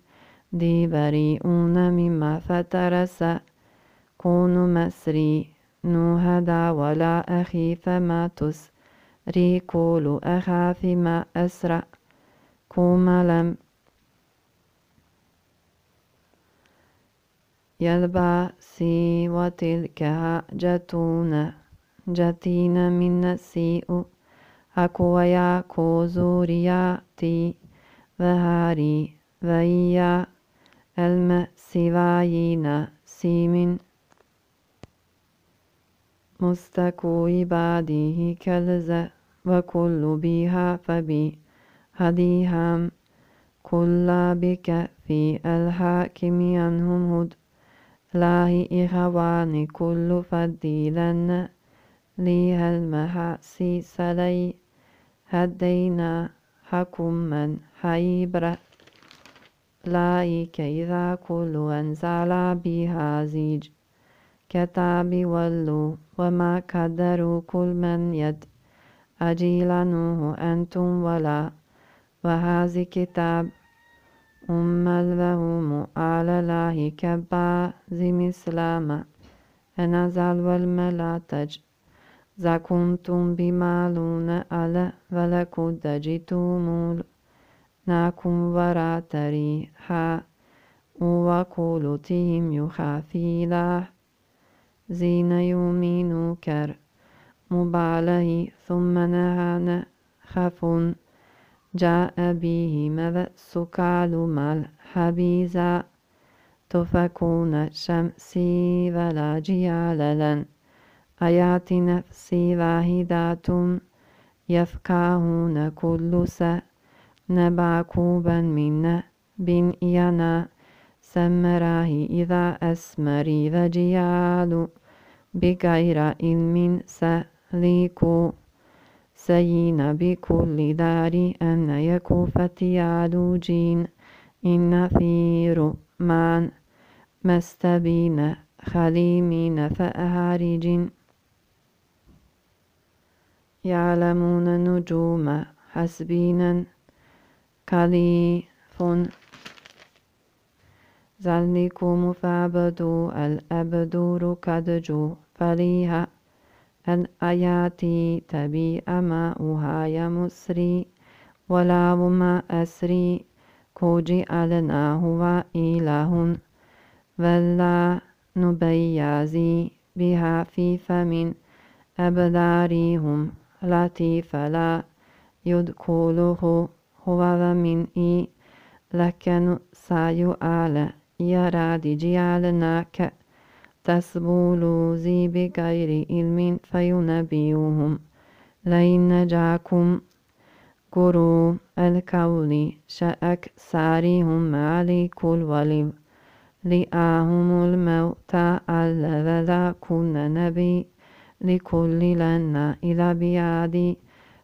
دي بريئون مما فترس كون مسري نهدا ولا أخي فما تسري كل أخاف ما أسرع كوما لم يلبسي وتلك جتون جتين من السيء. أكويا كوزورياتي وهاري وإيا المسيوايين سيمين مستكو عباده كلز وكل بها فبي هديهم كل بك في الحاكم عنهم هد لاهي إخواني كل فديلا لي المحاسي سلي هدينا حكما حيبرة لايك إذا كل أنزل بها زيج. كتاب ولو وما قدروا كل من يد. أجيلنوه أنتم ولا. وهذا كتاب أم لهم على الله كبا زي مسلامة أنزل والملاتج كنتم بمالون على ولكد جئتم ناكم ورا تريحا وقولتهم يخافيلا زين يؤمنوا كر مباله ثم نهى خف جاء به مذ سكال مال حبيزا تفكون شمسي ولا جيال آيات نفسي واحدات يفكاهون كل سنة نبعكوبا من بن إيانا سمراه إذا أسمري وجيال بغير علم سليكو سيين بكل دار أن يكو فتيال جين إن في رمان مستبين خليمين فأهارج يعلمون نجوم حسبينا كليف ذلكم فاعبدوا الأبدور كدجو فليها الآيات تبي أماؤها يمسري ولا ما أسري كوجي ألناه وإله ولا نبيازي بها في فمن أبدارهم. لطيف لا يدخله هو ومن إي. لكن سيؤال يراد جعلناك تسبولوا ذي بغير علم فينبيهم لئن نجاكم قروا الكول شأك ساريهم مالك الولي. لآهم الموت الذي كن نبي. لكل لنا إلى بيادي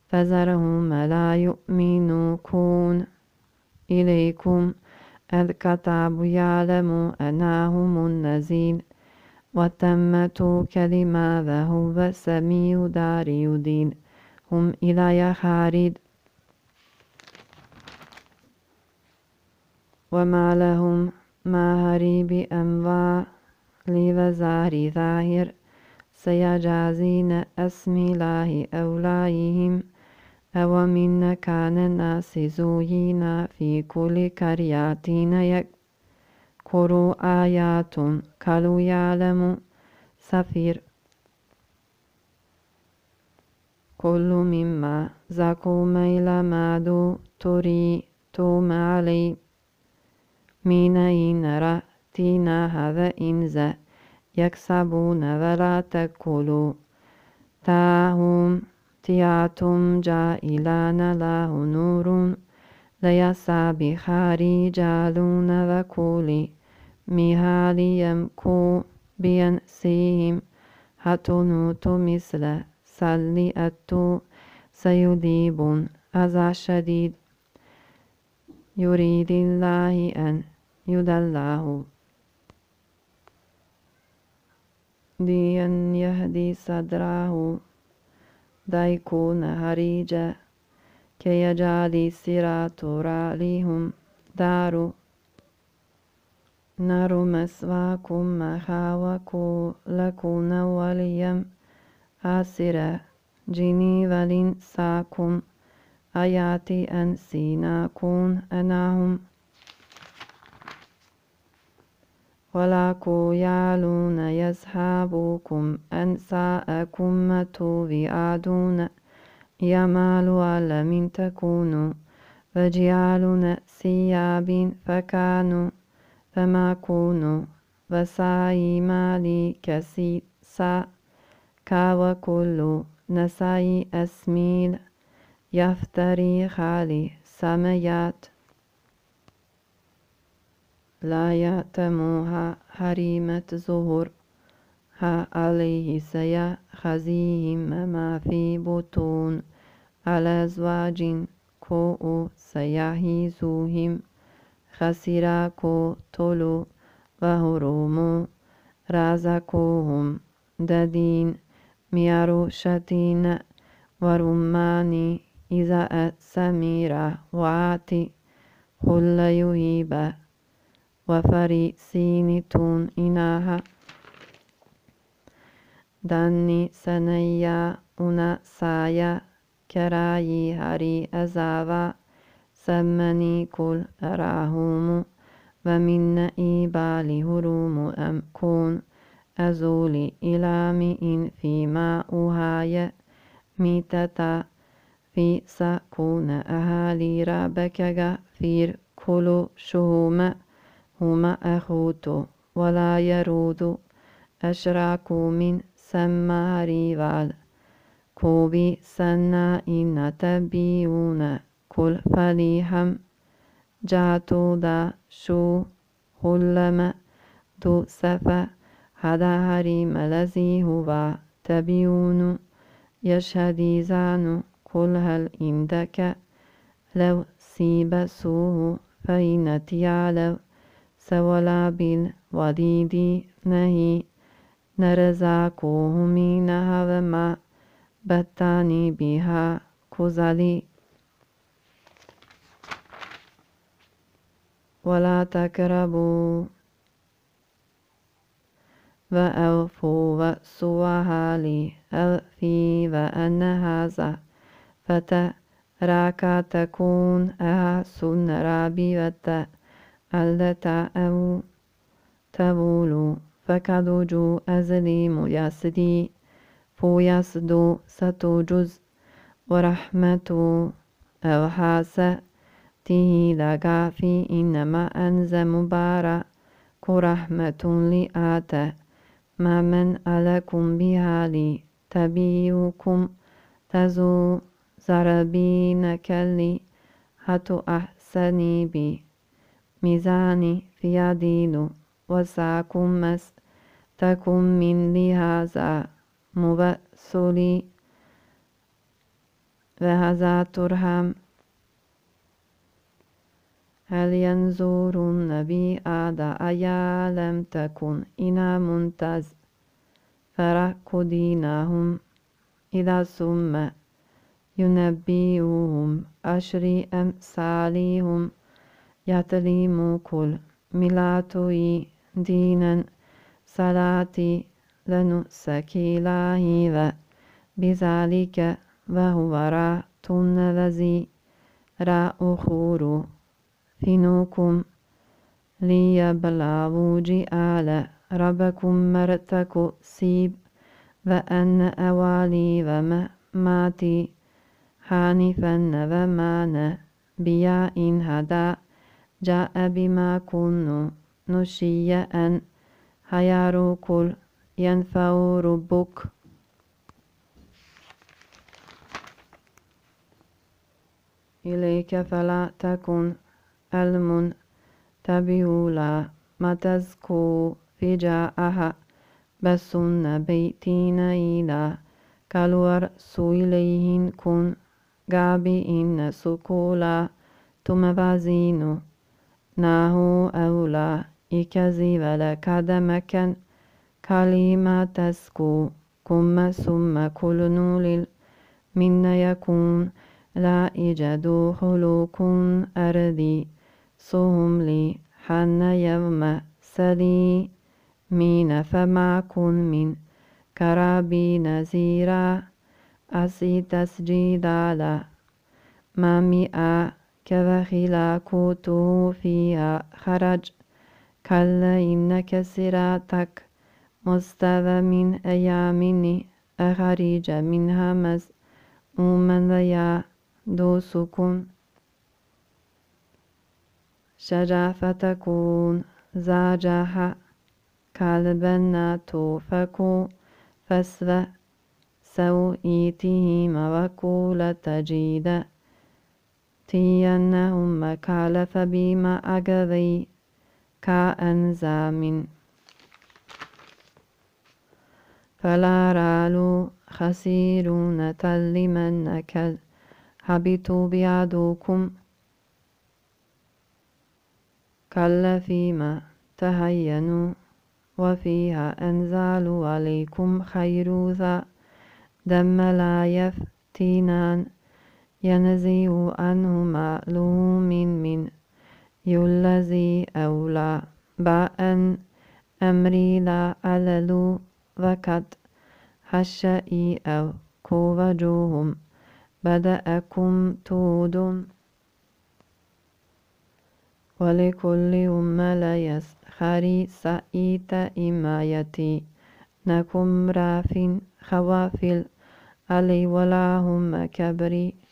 فذرهم لا يؤمنون إليكم إذ كتاب يعلم أنهم النزيل. وتمت كلمة وهو سميع دار يدين. هم إلى خارد وما لهم ما هري بأنواع وزار ظاهر. سيجازين أسم الله أولئهم أو من كان الناس زوينا في كل كرياتين يكروا آيات كلو يعلم سفير كل مما زكوا ميل مادو تري توم علي. من أين رأتينا هذا إنزا يكسبون ولا تأكلوا. تاهم تياتم جائلان له نور ليسا بخارجالون وكولي مهال يمكو بينسيهم. هتنوت مثل سلئت سيذيب أذى شديد. يريد الله أن يدلاه. لأن يهدي صدره دايكون هريجا كي يجعل سرات راليهم دارو نار مسواكم مخاوكو لكون وليم آسرة جيني ولين ساكم آياتي أنسيناكون أناهم ولكو يعلون يسحابكم أنساءكم توبعدون يمال على من تكونوا وجعلون سياب فكانوا فما كونوا وسعي مالي كسيسا كاوكل نساي أسميل يفتري خالي سميات لا يأتموها حريمة زهور ها عليه سيخزيهم ما في بطون. على زواج كو سيهيزوهم. خسرا كو تلو وهرومو رازقوهم. ددين ميارو شتين ورماني إذا سميرا وعاتي خل يهيبه وفريسينتون إناها داني سنيا أنا سايا كراي هري أزاوا سمني كل أراهم ومن إيبالي هروم أم كون أزولي إلى مئن فيما أهاي ميتتا في سكون أهالي رابك فير كل شهوم هما أخوتو ولا يرود أشراكو من سماري وال. كوبي سنا إن تبيون. كل فليهم. جاتو دا شو هلما دو سفا هذا هري ملزي هو تبيون. يشهدي زانو. كل هل عندك؟ لو سيب سوه فإن تيالو. سولا بالوديد نهي نرزاكوه منها وما بتاني بها كزلي. ولا تقربوا وأوفوا وسوها لي أوفي وأن هذا فتراك تكون أحسن رابي ألتا أو تبولو فكدوجو أزلي مياسدي فويسدو ستوجز ورحمة أو حاسة تيه لغا في إنما أنز مبارك رحمة لآت ما من ألكم بها لي تبيوكم تزو زربين كلي هتو أحسني بي ميزاني في يدينو وساكم مس تكن من لهذا مبسلي وهذا ترهم هل ينظرون بي أعداء لم تكن إنا منتز فرق دينهم. إذا ثم ينبئهم أشري أمثالهم. يتليم كل ملاتي دينا صلاتي لنسك إلهي بذلك وهو راتون الذي رأخور فينوكم ليبلغوا جئال ربكم مرتك سيب وأن أوالي ومماتي حانفا ومان بيا إن هدا جاء بما كنوا نشيا هيارو كل ينفع ربك. إليك فلا تكن المنتبه لا ما تزكو فجاءها. بسن بيتين إلى كالور سويليهن كن غابي إن سكولا ناهو أولا إكزي ولا كدمكن كلمة تسكو كم ثم كل نول من يكون لا إجد خلوق أرضي صهم لي حن يوم سلي مين فما كن من كرابي نزيرا أسي تسجيد على ما كوخلا كوتو فيها خرج. كلا إنك سراتك مستوى من أيامني أخرج منها مز أمن ويا دوسكم شجع فتكون زاجها كالبنا توفكو فسوى سوئيته وكول تجيد تينهم مكالف بما أقضي كأنزا من فلا رالو خسيرون تلمن كل حبيتوا بعدوكم كلا فيما تهينوا وفيها أنزال عليكم خير دم لا يفتنان ينزي عنه معلوم من يلزي أولى بأن أمري لا أللو وقد حشئي أو كوفجوهم بدأكم تود ولكل أمة لا يسخري سئيت إمايتي نكم راف خوافل علي ولا هم كبري.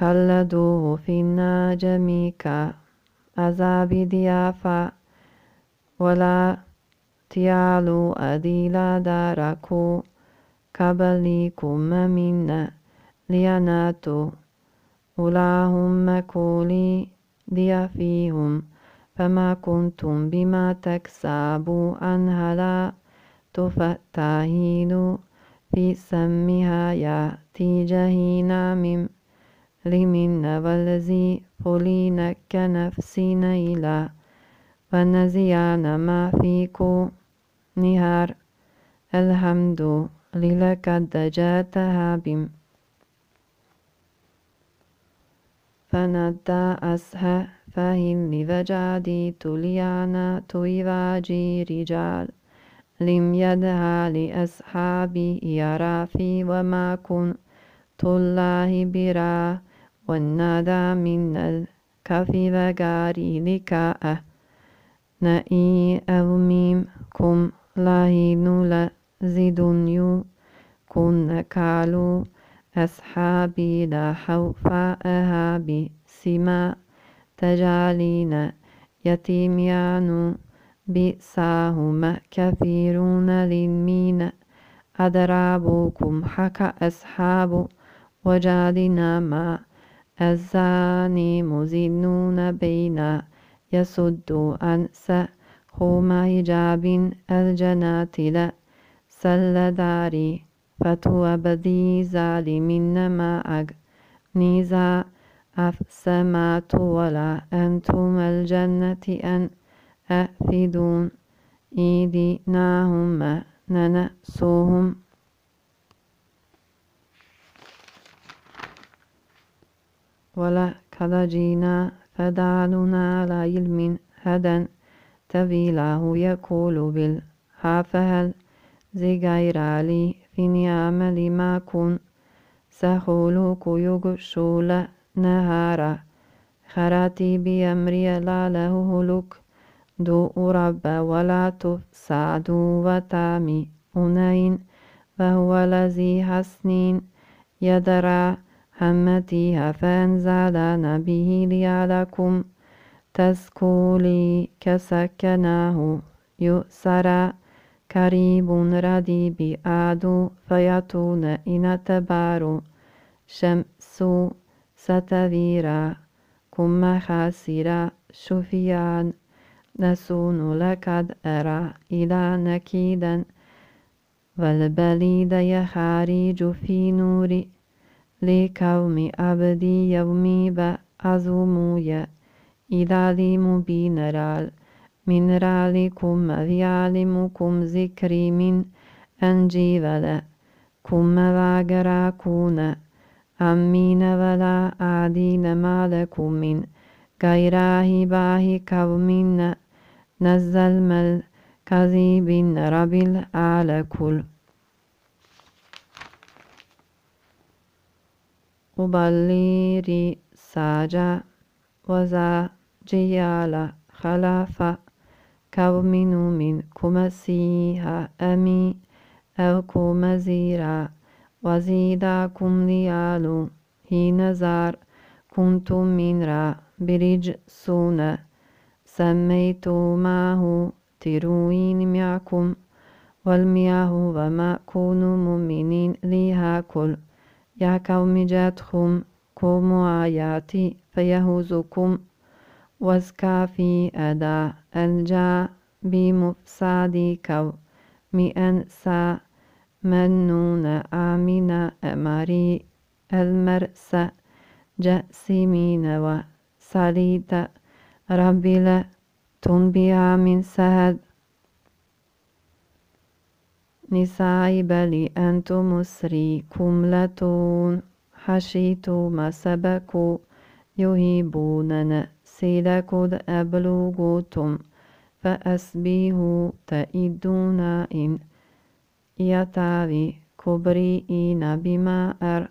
كلدوه في الناجم كعذاب ضيافا ولا تيالو أديلا داركو كبليكم منا ليناتو اللهم كولي ضيافيهم فما كنتم بما تكسبوا عنها لا تفتهين في سمها يأتي جهينا من لمن والذي فلين كنفسين إلى ونزيان ما فيكو نهار الحمد لله قد جاتها بم فندى أسها فهن لفجادي تليانا تويواجي رجال لم يدها لأصحابي يرافي وما كنت الله برا والنادى من الكف وغاري لكاء نئي أو ميم كم لاهين لزدن كن كالو أصحابي لا خوف أهابي سما تجالين يتيميان بئساهما كثيرون للمين. أدرابكم حكى أصحاب وجادنا ما الزاني مزنون بين يسد عن سخوم حجاب الجنات لا سل داري فتوى بذي ظالمين ما أغنيزا أفسمات ولا أنتم الجنة أن أفدون إيديناهم ننسوهم ولا كذا فدعلنا على علم هدى تبيله يقول بالحافهل زغيرالي في نعمل ما كن سهولك يغشول نهارا خراتي بأمري له هلك دو رب ولا تفسعد وتامي أنين وهو الذي حسنين يدرى همتها فانزلنا به ليعلكم تسكولي كسكناه يؤسرا كريب ردي بآدو فيتون إن تبارو شمس ستذيرا كم خاسرا شفيان. نسون لقد أرى إلى نكيدا. والبليد يخارج في نور لقوم عبدي يومي بأزمويا إذا لي مبين رال من رالكم ويعلمكم ذكري من أنجي ولا كم واغراكون أمين ولا آدين ما من غيره باه كومين نزل مل كذيب رب العال كل أبليري ساجا وزا جيالا خلافا كومن من كمسيها أمي أو كمزيرا وزيداكم ليالو حين زار كنتم من را برج سونا سميتماه تروين معكم والمياه وما كونوا مؤمنين لها كل يا قوم جاتكم كوم آياتي فيهوزكم واسكى في أدا ألجأ بمفسادي كو مئنسى منون آمنا أماري المرسى جاسمين وساليت ربي لا تنبيا من سهد نساء بل أنتم مسري كملتون حشيتم سبكوا يهيبون سيدكد أبلغتم فأسبيه تئدون إن يتاوي كبريين بما أر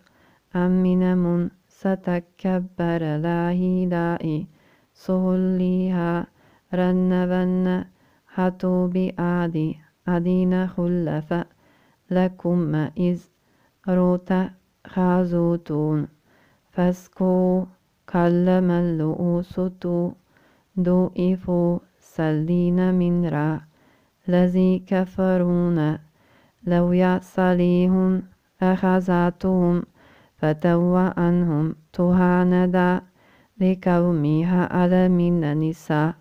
أمن من ستكبر لا هدائي سهليها رنبن هاتوا بآدي أدين خلف لكم إذ خازوتون فاسكو كلم اللؤوسة دوئفوا سلين من را الذي كفرون لو يصليهم أخذتهم فتوى عنهم تهاندا لكومها على من النساء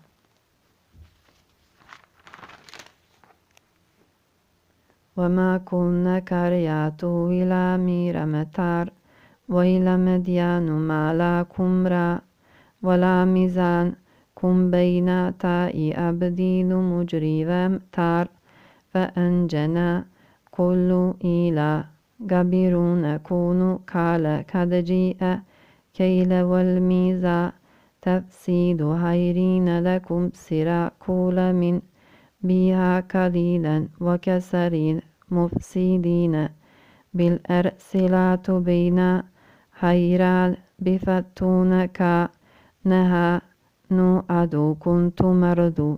وما كنا كرياته إلى مير متار وإلى مديان ما لا كمرا ولا ميزان كم بين تاء أبدين مجري ومتار فأنجنا كل إلى قبرون كونوا قال قد جيء كيل والميزا تفسيد هيرين لكم سرا كل من بها قليلا وكسرين مفسدين. بالأرسلات بين حيرال بفتونك نها أدو كنت مردو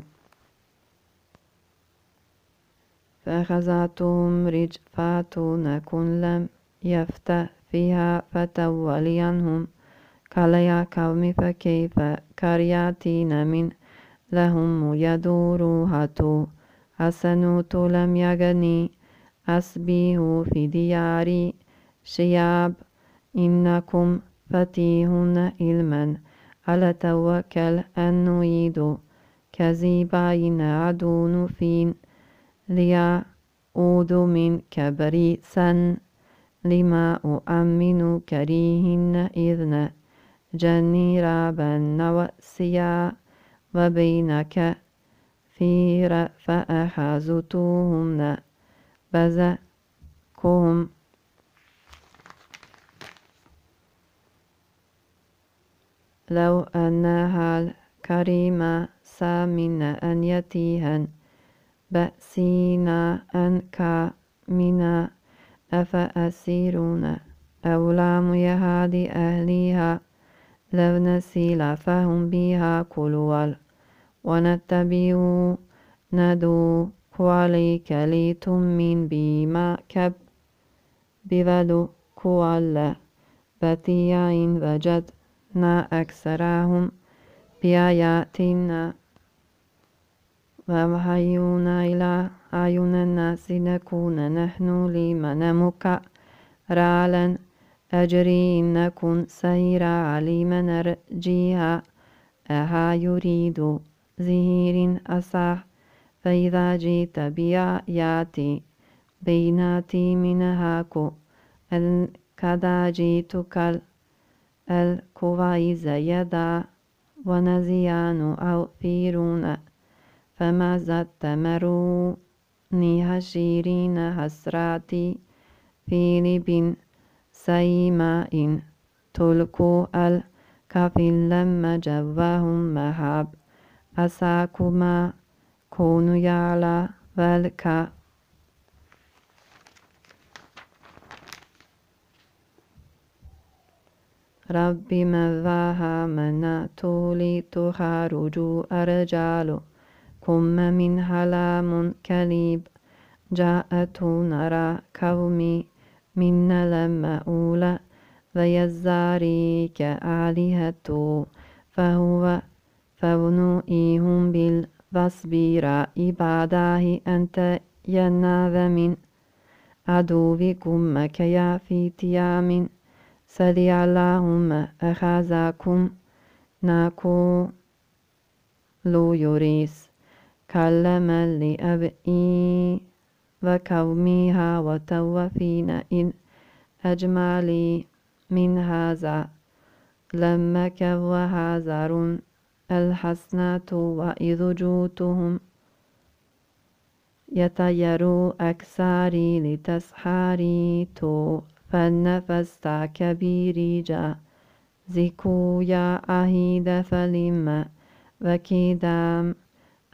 فأخذتهم رجفاتون كن لم يفتح فيها فتولي عنهم. قال يا قوم فكيف كرياتين من لهم يدور هاتو؟ حسنوت لم يغني أسبيه في دياري شياب إنكم فتيهن علما على توكل أن نعيد كذبين عدون فين ليعود من كبري سن لما أؤمن كريهن إذن. جني رابا نوسيا وبينك فير فأخذتهن بزكهم لو أنها الكريمة سامن أن يتيهن بأسينا أنك من أفأسيرون أولام يهاد أهليها لو نسيل فهم بها كلوال ونتبعوا ندو كواليك لتمين بما كب بولو كوال بتياين وجدنا أكثرهم بآياتنا ووحيونا إلى أعين الناس نكون نحن لمن مكرالا أجري إن كن سيرا عليما نرجيها. أها يريد زهير أصح فإذا جئت بآياتي بيناتي منهاكو كذا جئتك الكويز يدا ونزيان أو فيرون فما زدت مروني هشيرين حسراتي في لب سيماء تلكو الكفل لما جواهم مهاب أساكما يعلى والكا ربي مذاها منا تولي تخرج أرجال كم من هلام كليب جاءت نرى قومي من لما أولى ويزاري كآلهة فهو فبنوئيهم بالبصبير إباداه أنت يناذ من عدوكم كيا في تيام سلي اللهم أخذكم ناكو لو يريس كلم لأبئي وكوميها وتوفين إن أجمالي من هذا لما وهازر الحسنات وإذ جوتهم يطيروا أكساري لتسحاري تو فالنفس كبيري جا زكو يا أهيد فلما وكيدام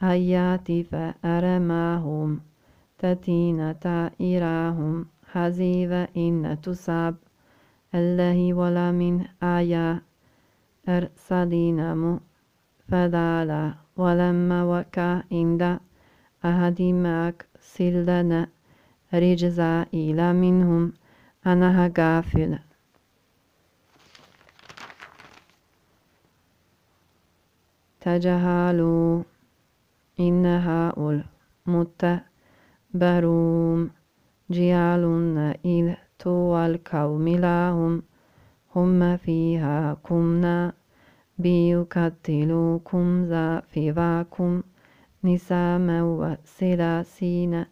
آياتي فأرماهم تتين تائراهم حزيب إن تصاب الله ولا من آية أرسلين فدالا ولما وكا عند معك سلنا رجزا إلى منهم أنا غافل. تجهلوا إن هؤلاء متبروم جعلون إذ تو القوم لهم هم فيها كمنا. بيقتلوكم زافواكم نساما وسلاسين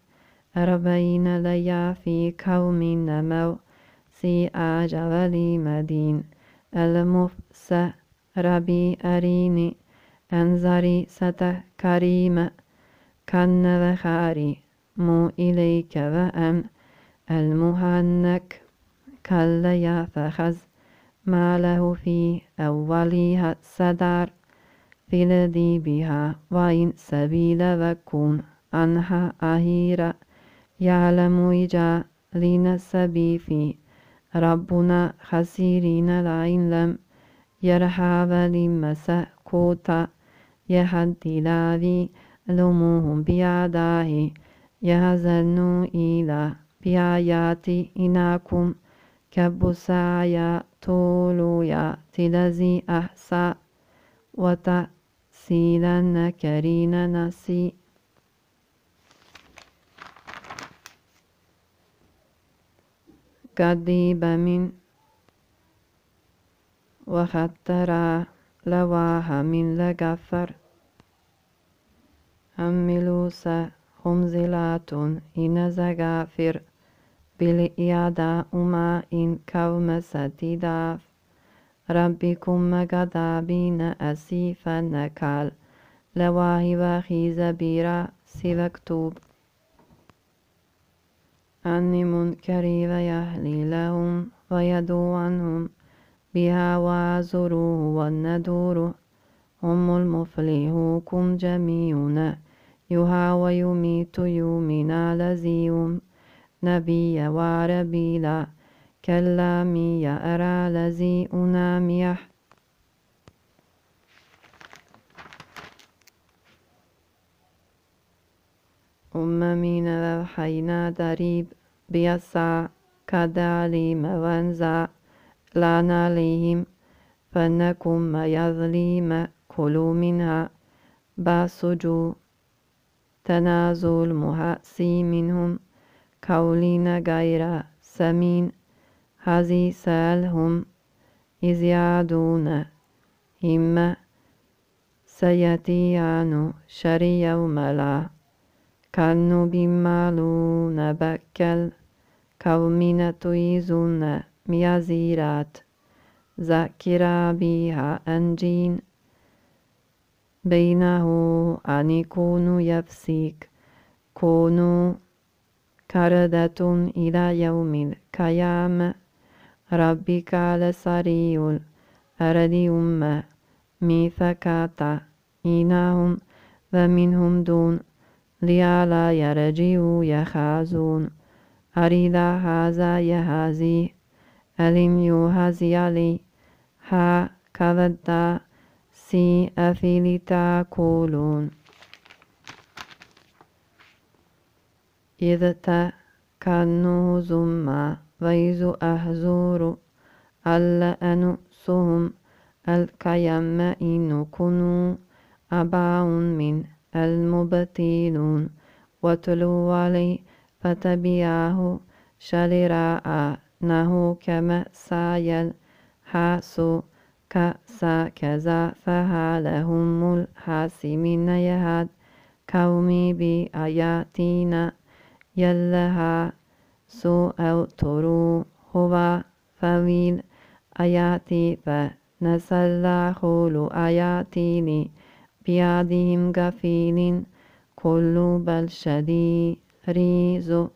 أربعين ليا في قوم نمو سي أجل مدين المفس ربي أريني أنظري ستة كريمة كان وخاري مو إليك وأن المهنك كلا فخذ ما له في أولها صدر في الذي بها وإن سبيل وكون عنها أهيرا. يعلم إجا لنسبي في ربنا خسيرين لئن لم يرحب لمسا كوتا يهدي لاذي لموهم بيعداه يهزنوا إلى بآياتي إناكم كبسايا طولويا تلزي أحسا وتأسيلا كرين نسي قديب من وخترا لواها من لغفر أملوسا خمزلات إن زغافر بالإيادة أما إن كوم ستداف ربكم غضابين أسيفا نكال لواهي وخي زبيرا سيفكتوب أني منكري ويهلي لهم ويدو عنهم بها وازروه والندور هم المفلحوكم جميعنا يها ويميت يومنا لزيهم نبي وربيلا كلامي أرى لزي أناميح أممين وحينا دريب بيسا كدالي موانزا لأن عليهم فنكم ما يظليم كلوا منها. باسجو تنازل محاسي منهم. كولين غير سمين هذي سالهم إذ يعدون إما سيتيان شري يوم لا كانوا بمالون بكل كومين تويزون ميازيرات ذاكرا بها أنجين بينه أن يكون يفسيك كونوا كردة إلى يوم القيامة. ربك لسريع الأرض أمة ميثكاتا إنهم ومنهم دون ليالا يرجعوا يخازون. أريد هذا يهازي ألم يهازي علي ها كذدا سي أفيلي تاكلون إذ تكنوا زما ويز أهزور ألا أنسهم الكيم إن كنوا أباء من المبتلون وتلو علي فتبياه شلراء نهو كما سايل حاسو كسا كذا فهالهم الحاسمين يهاد كومي بآياتنا يلها سو أو ترو هو فويل آياتي فنسلا خلو آياتيني بيادهم غفيل كل بل شدي ريزو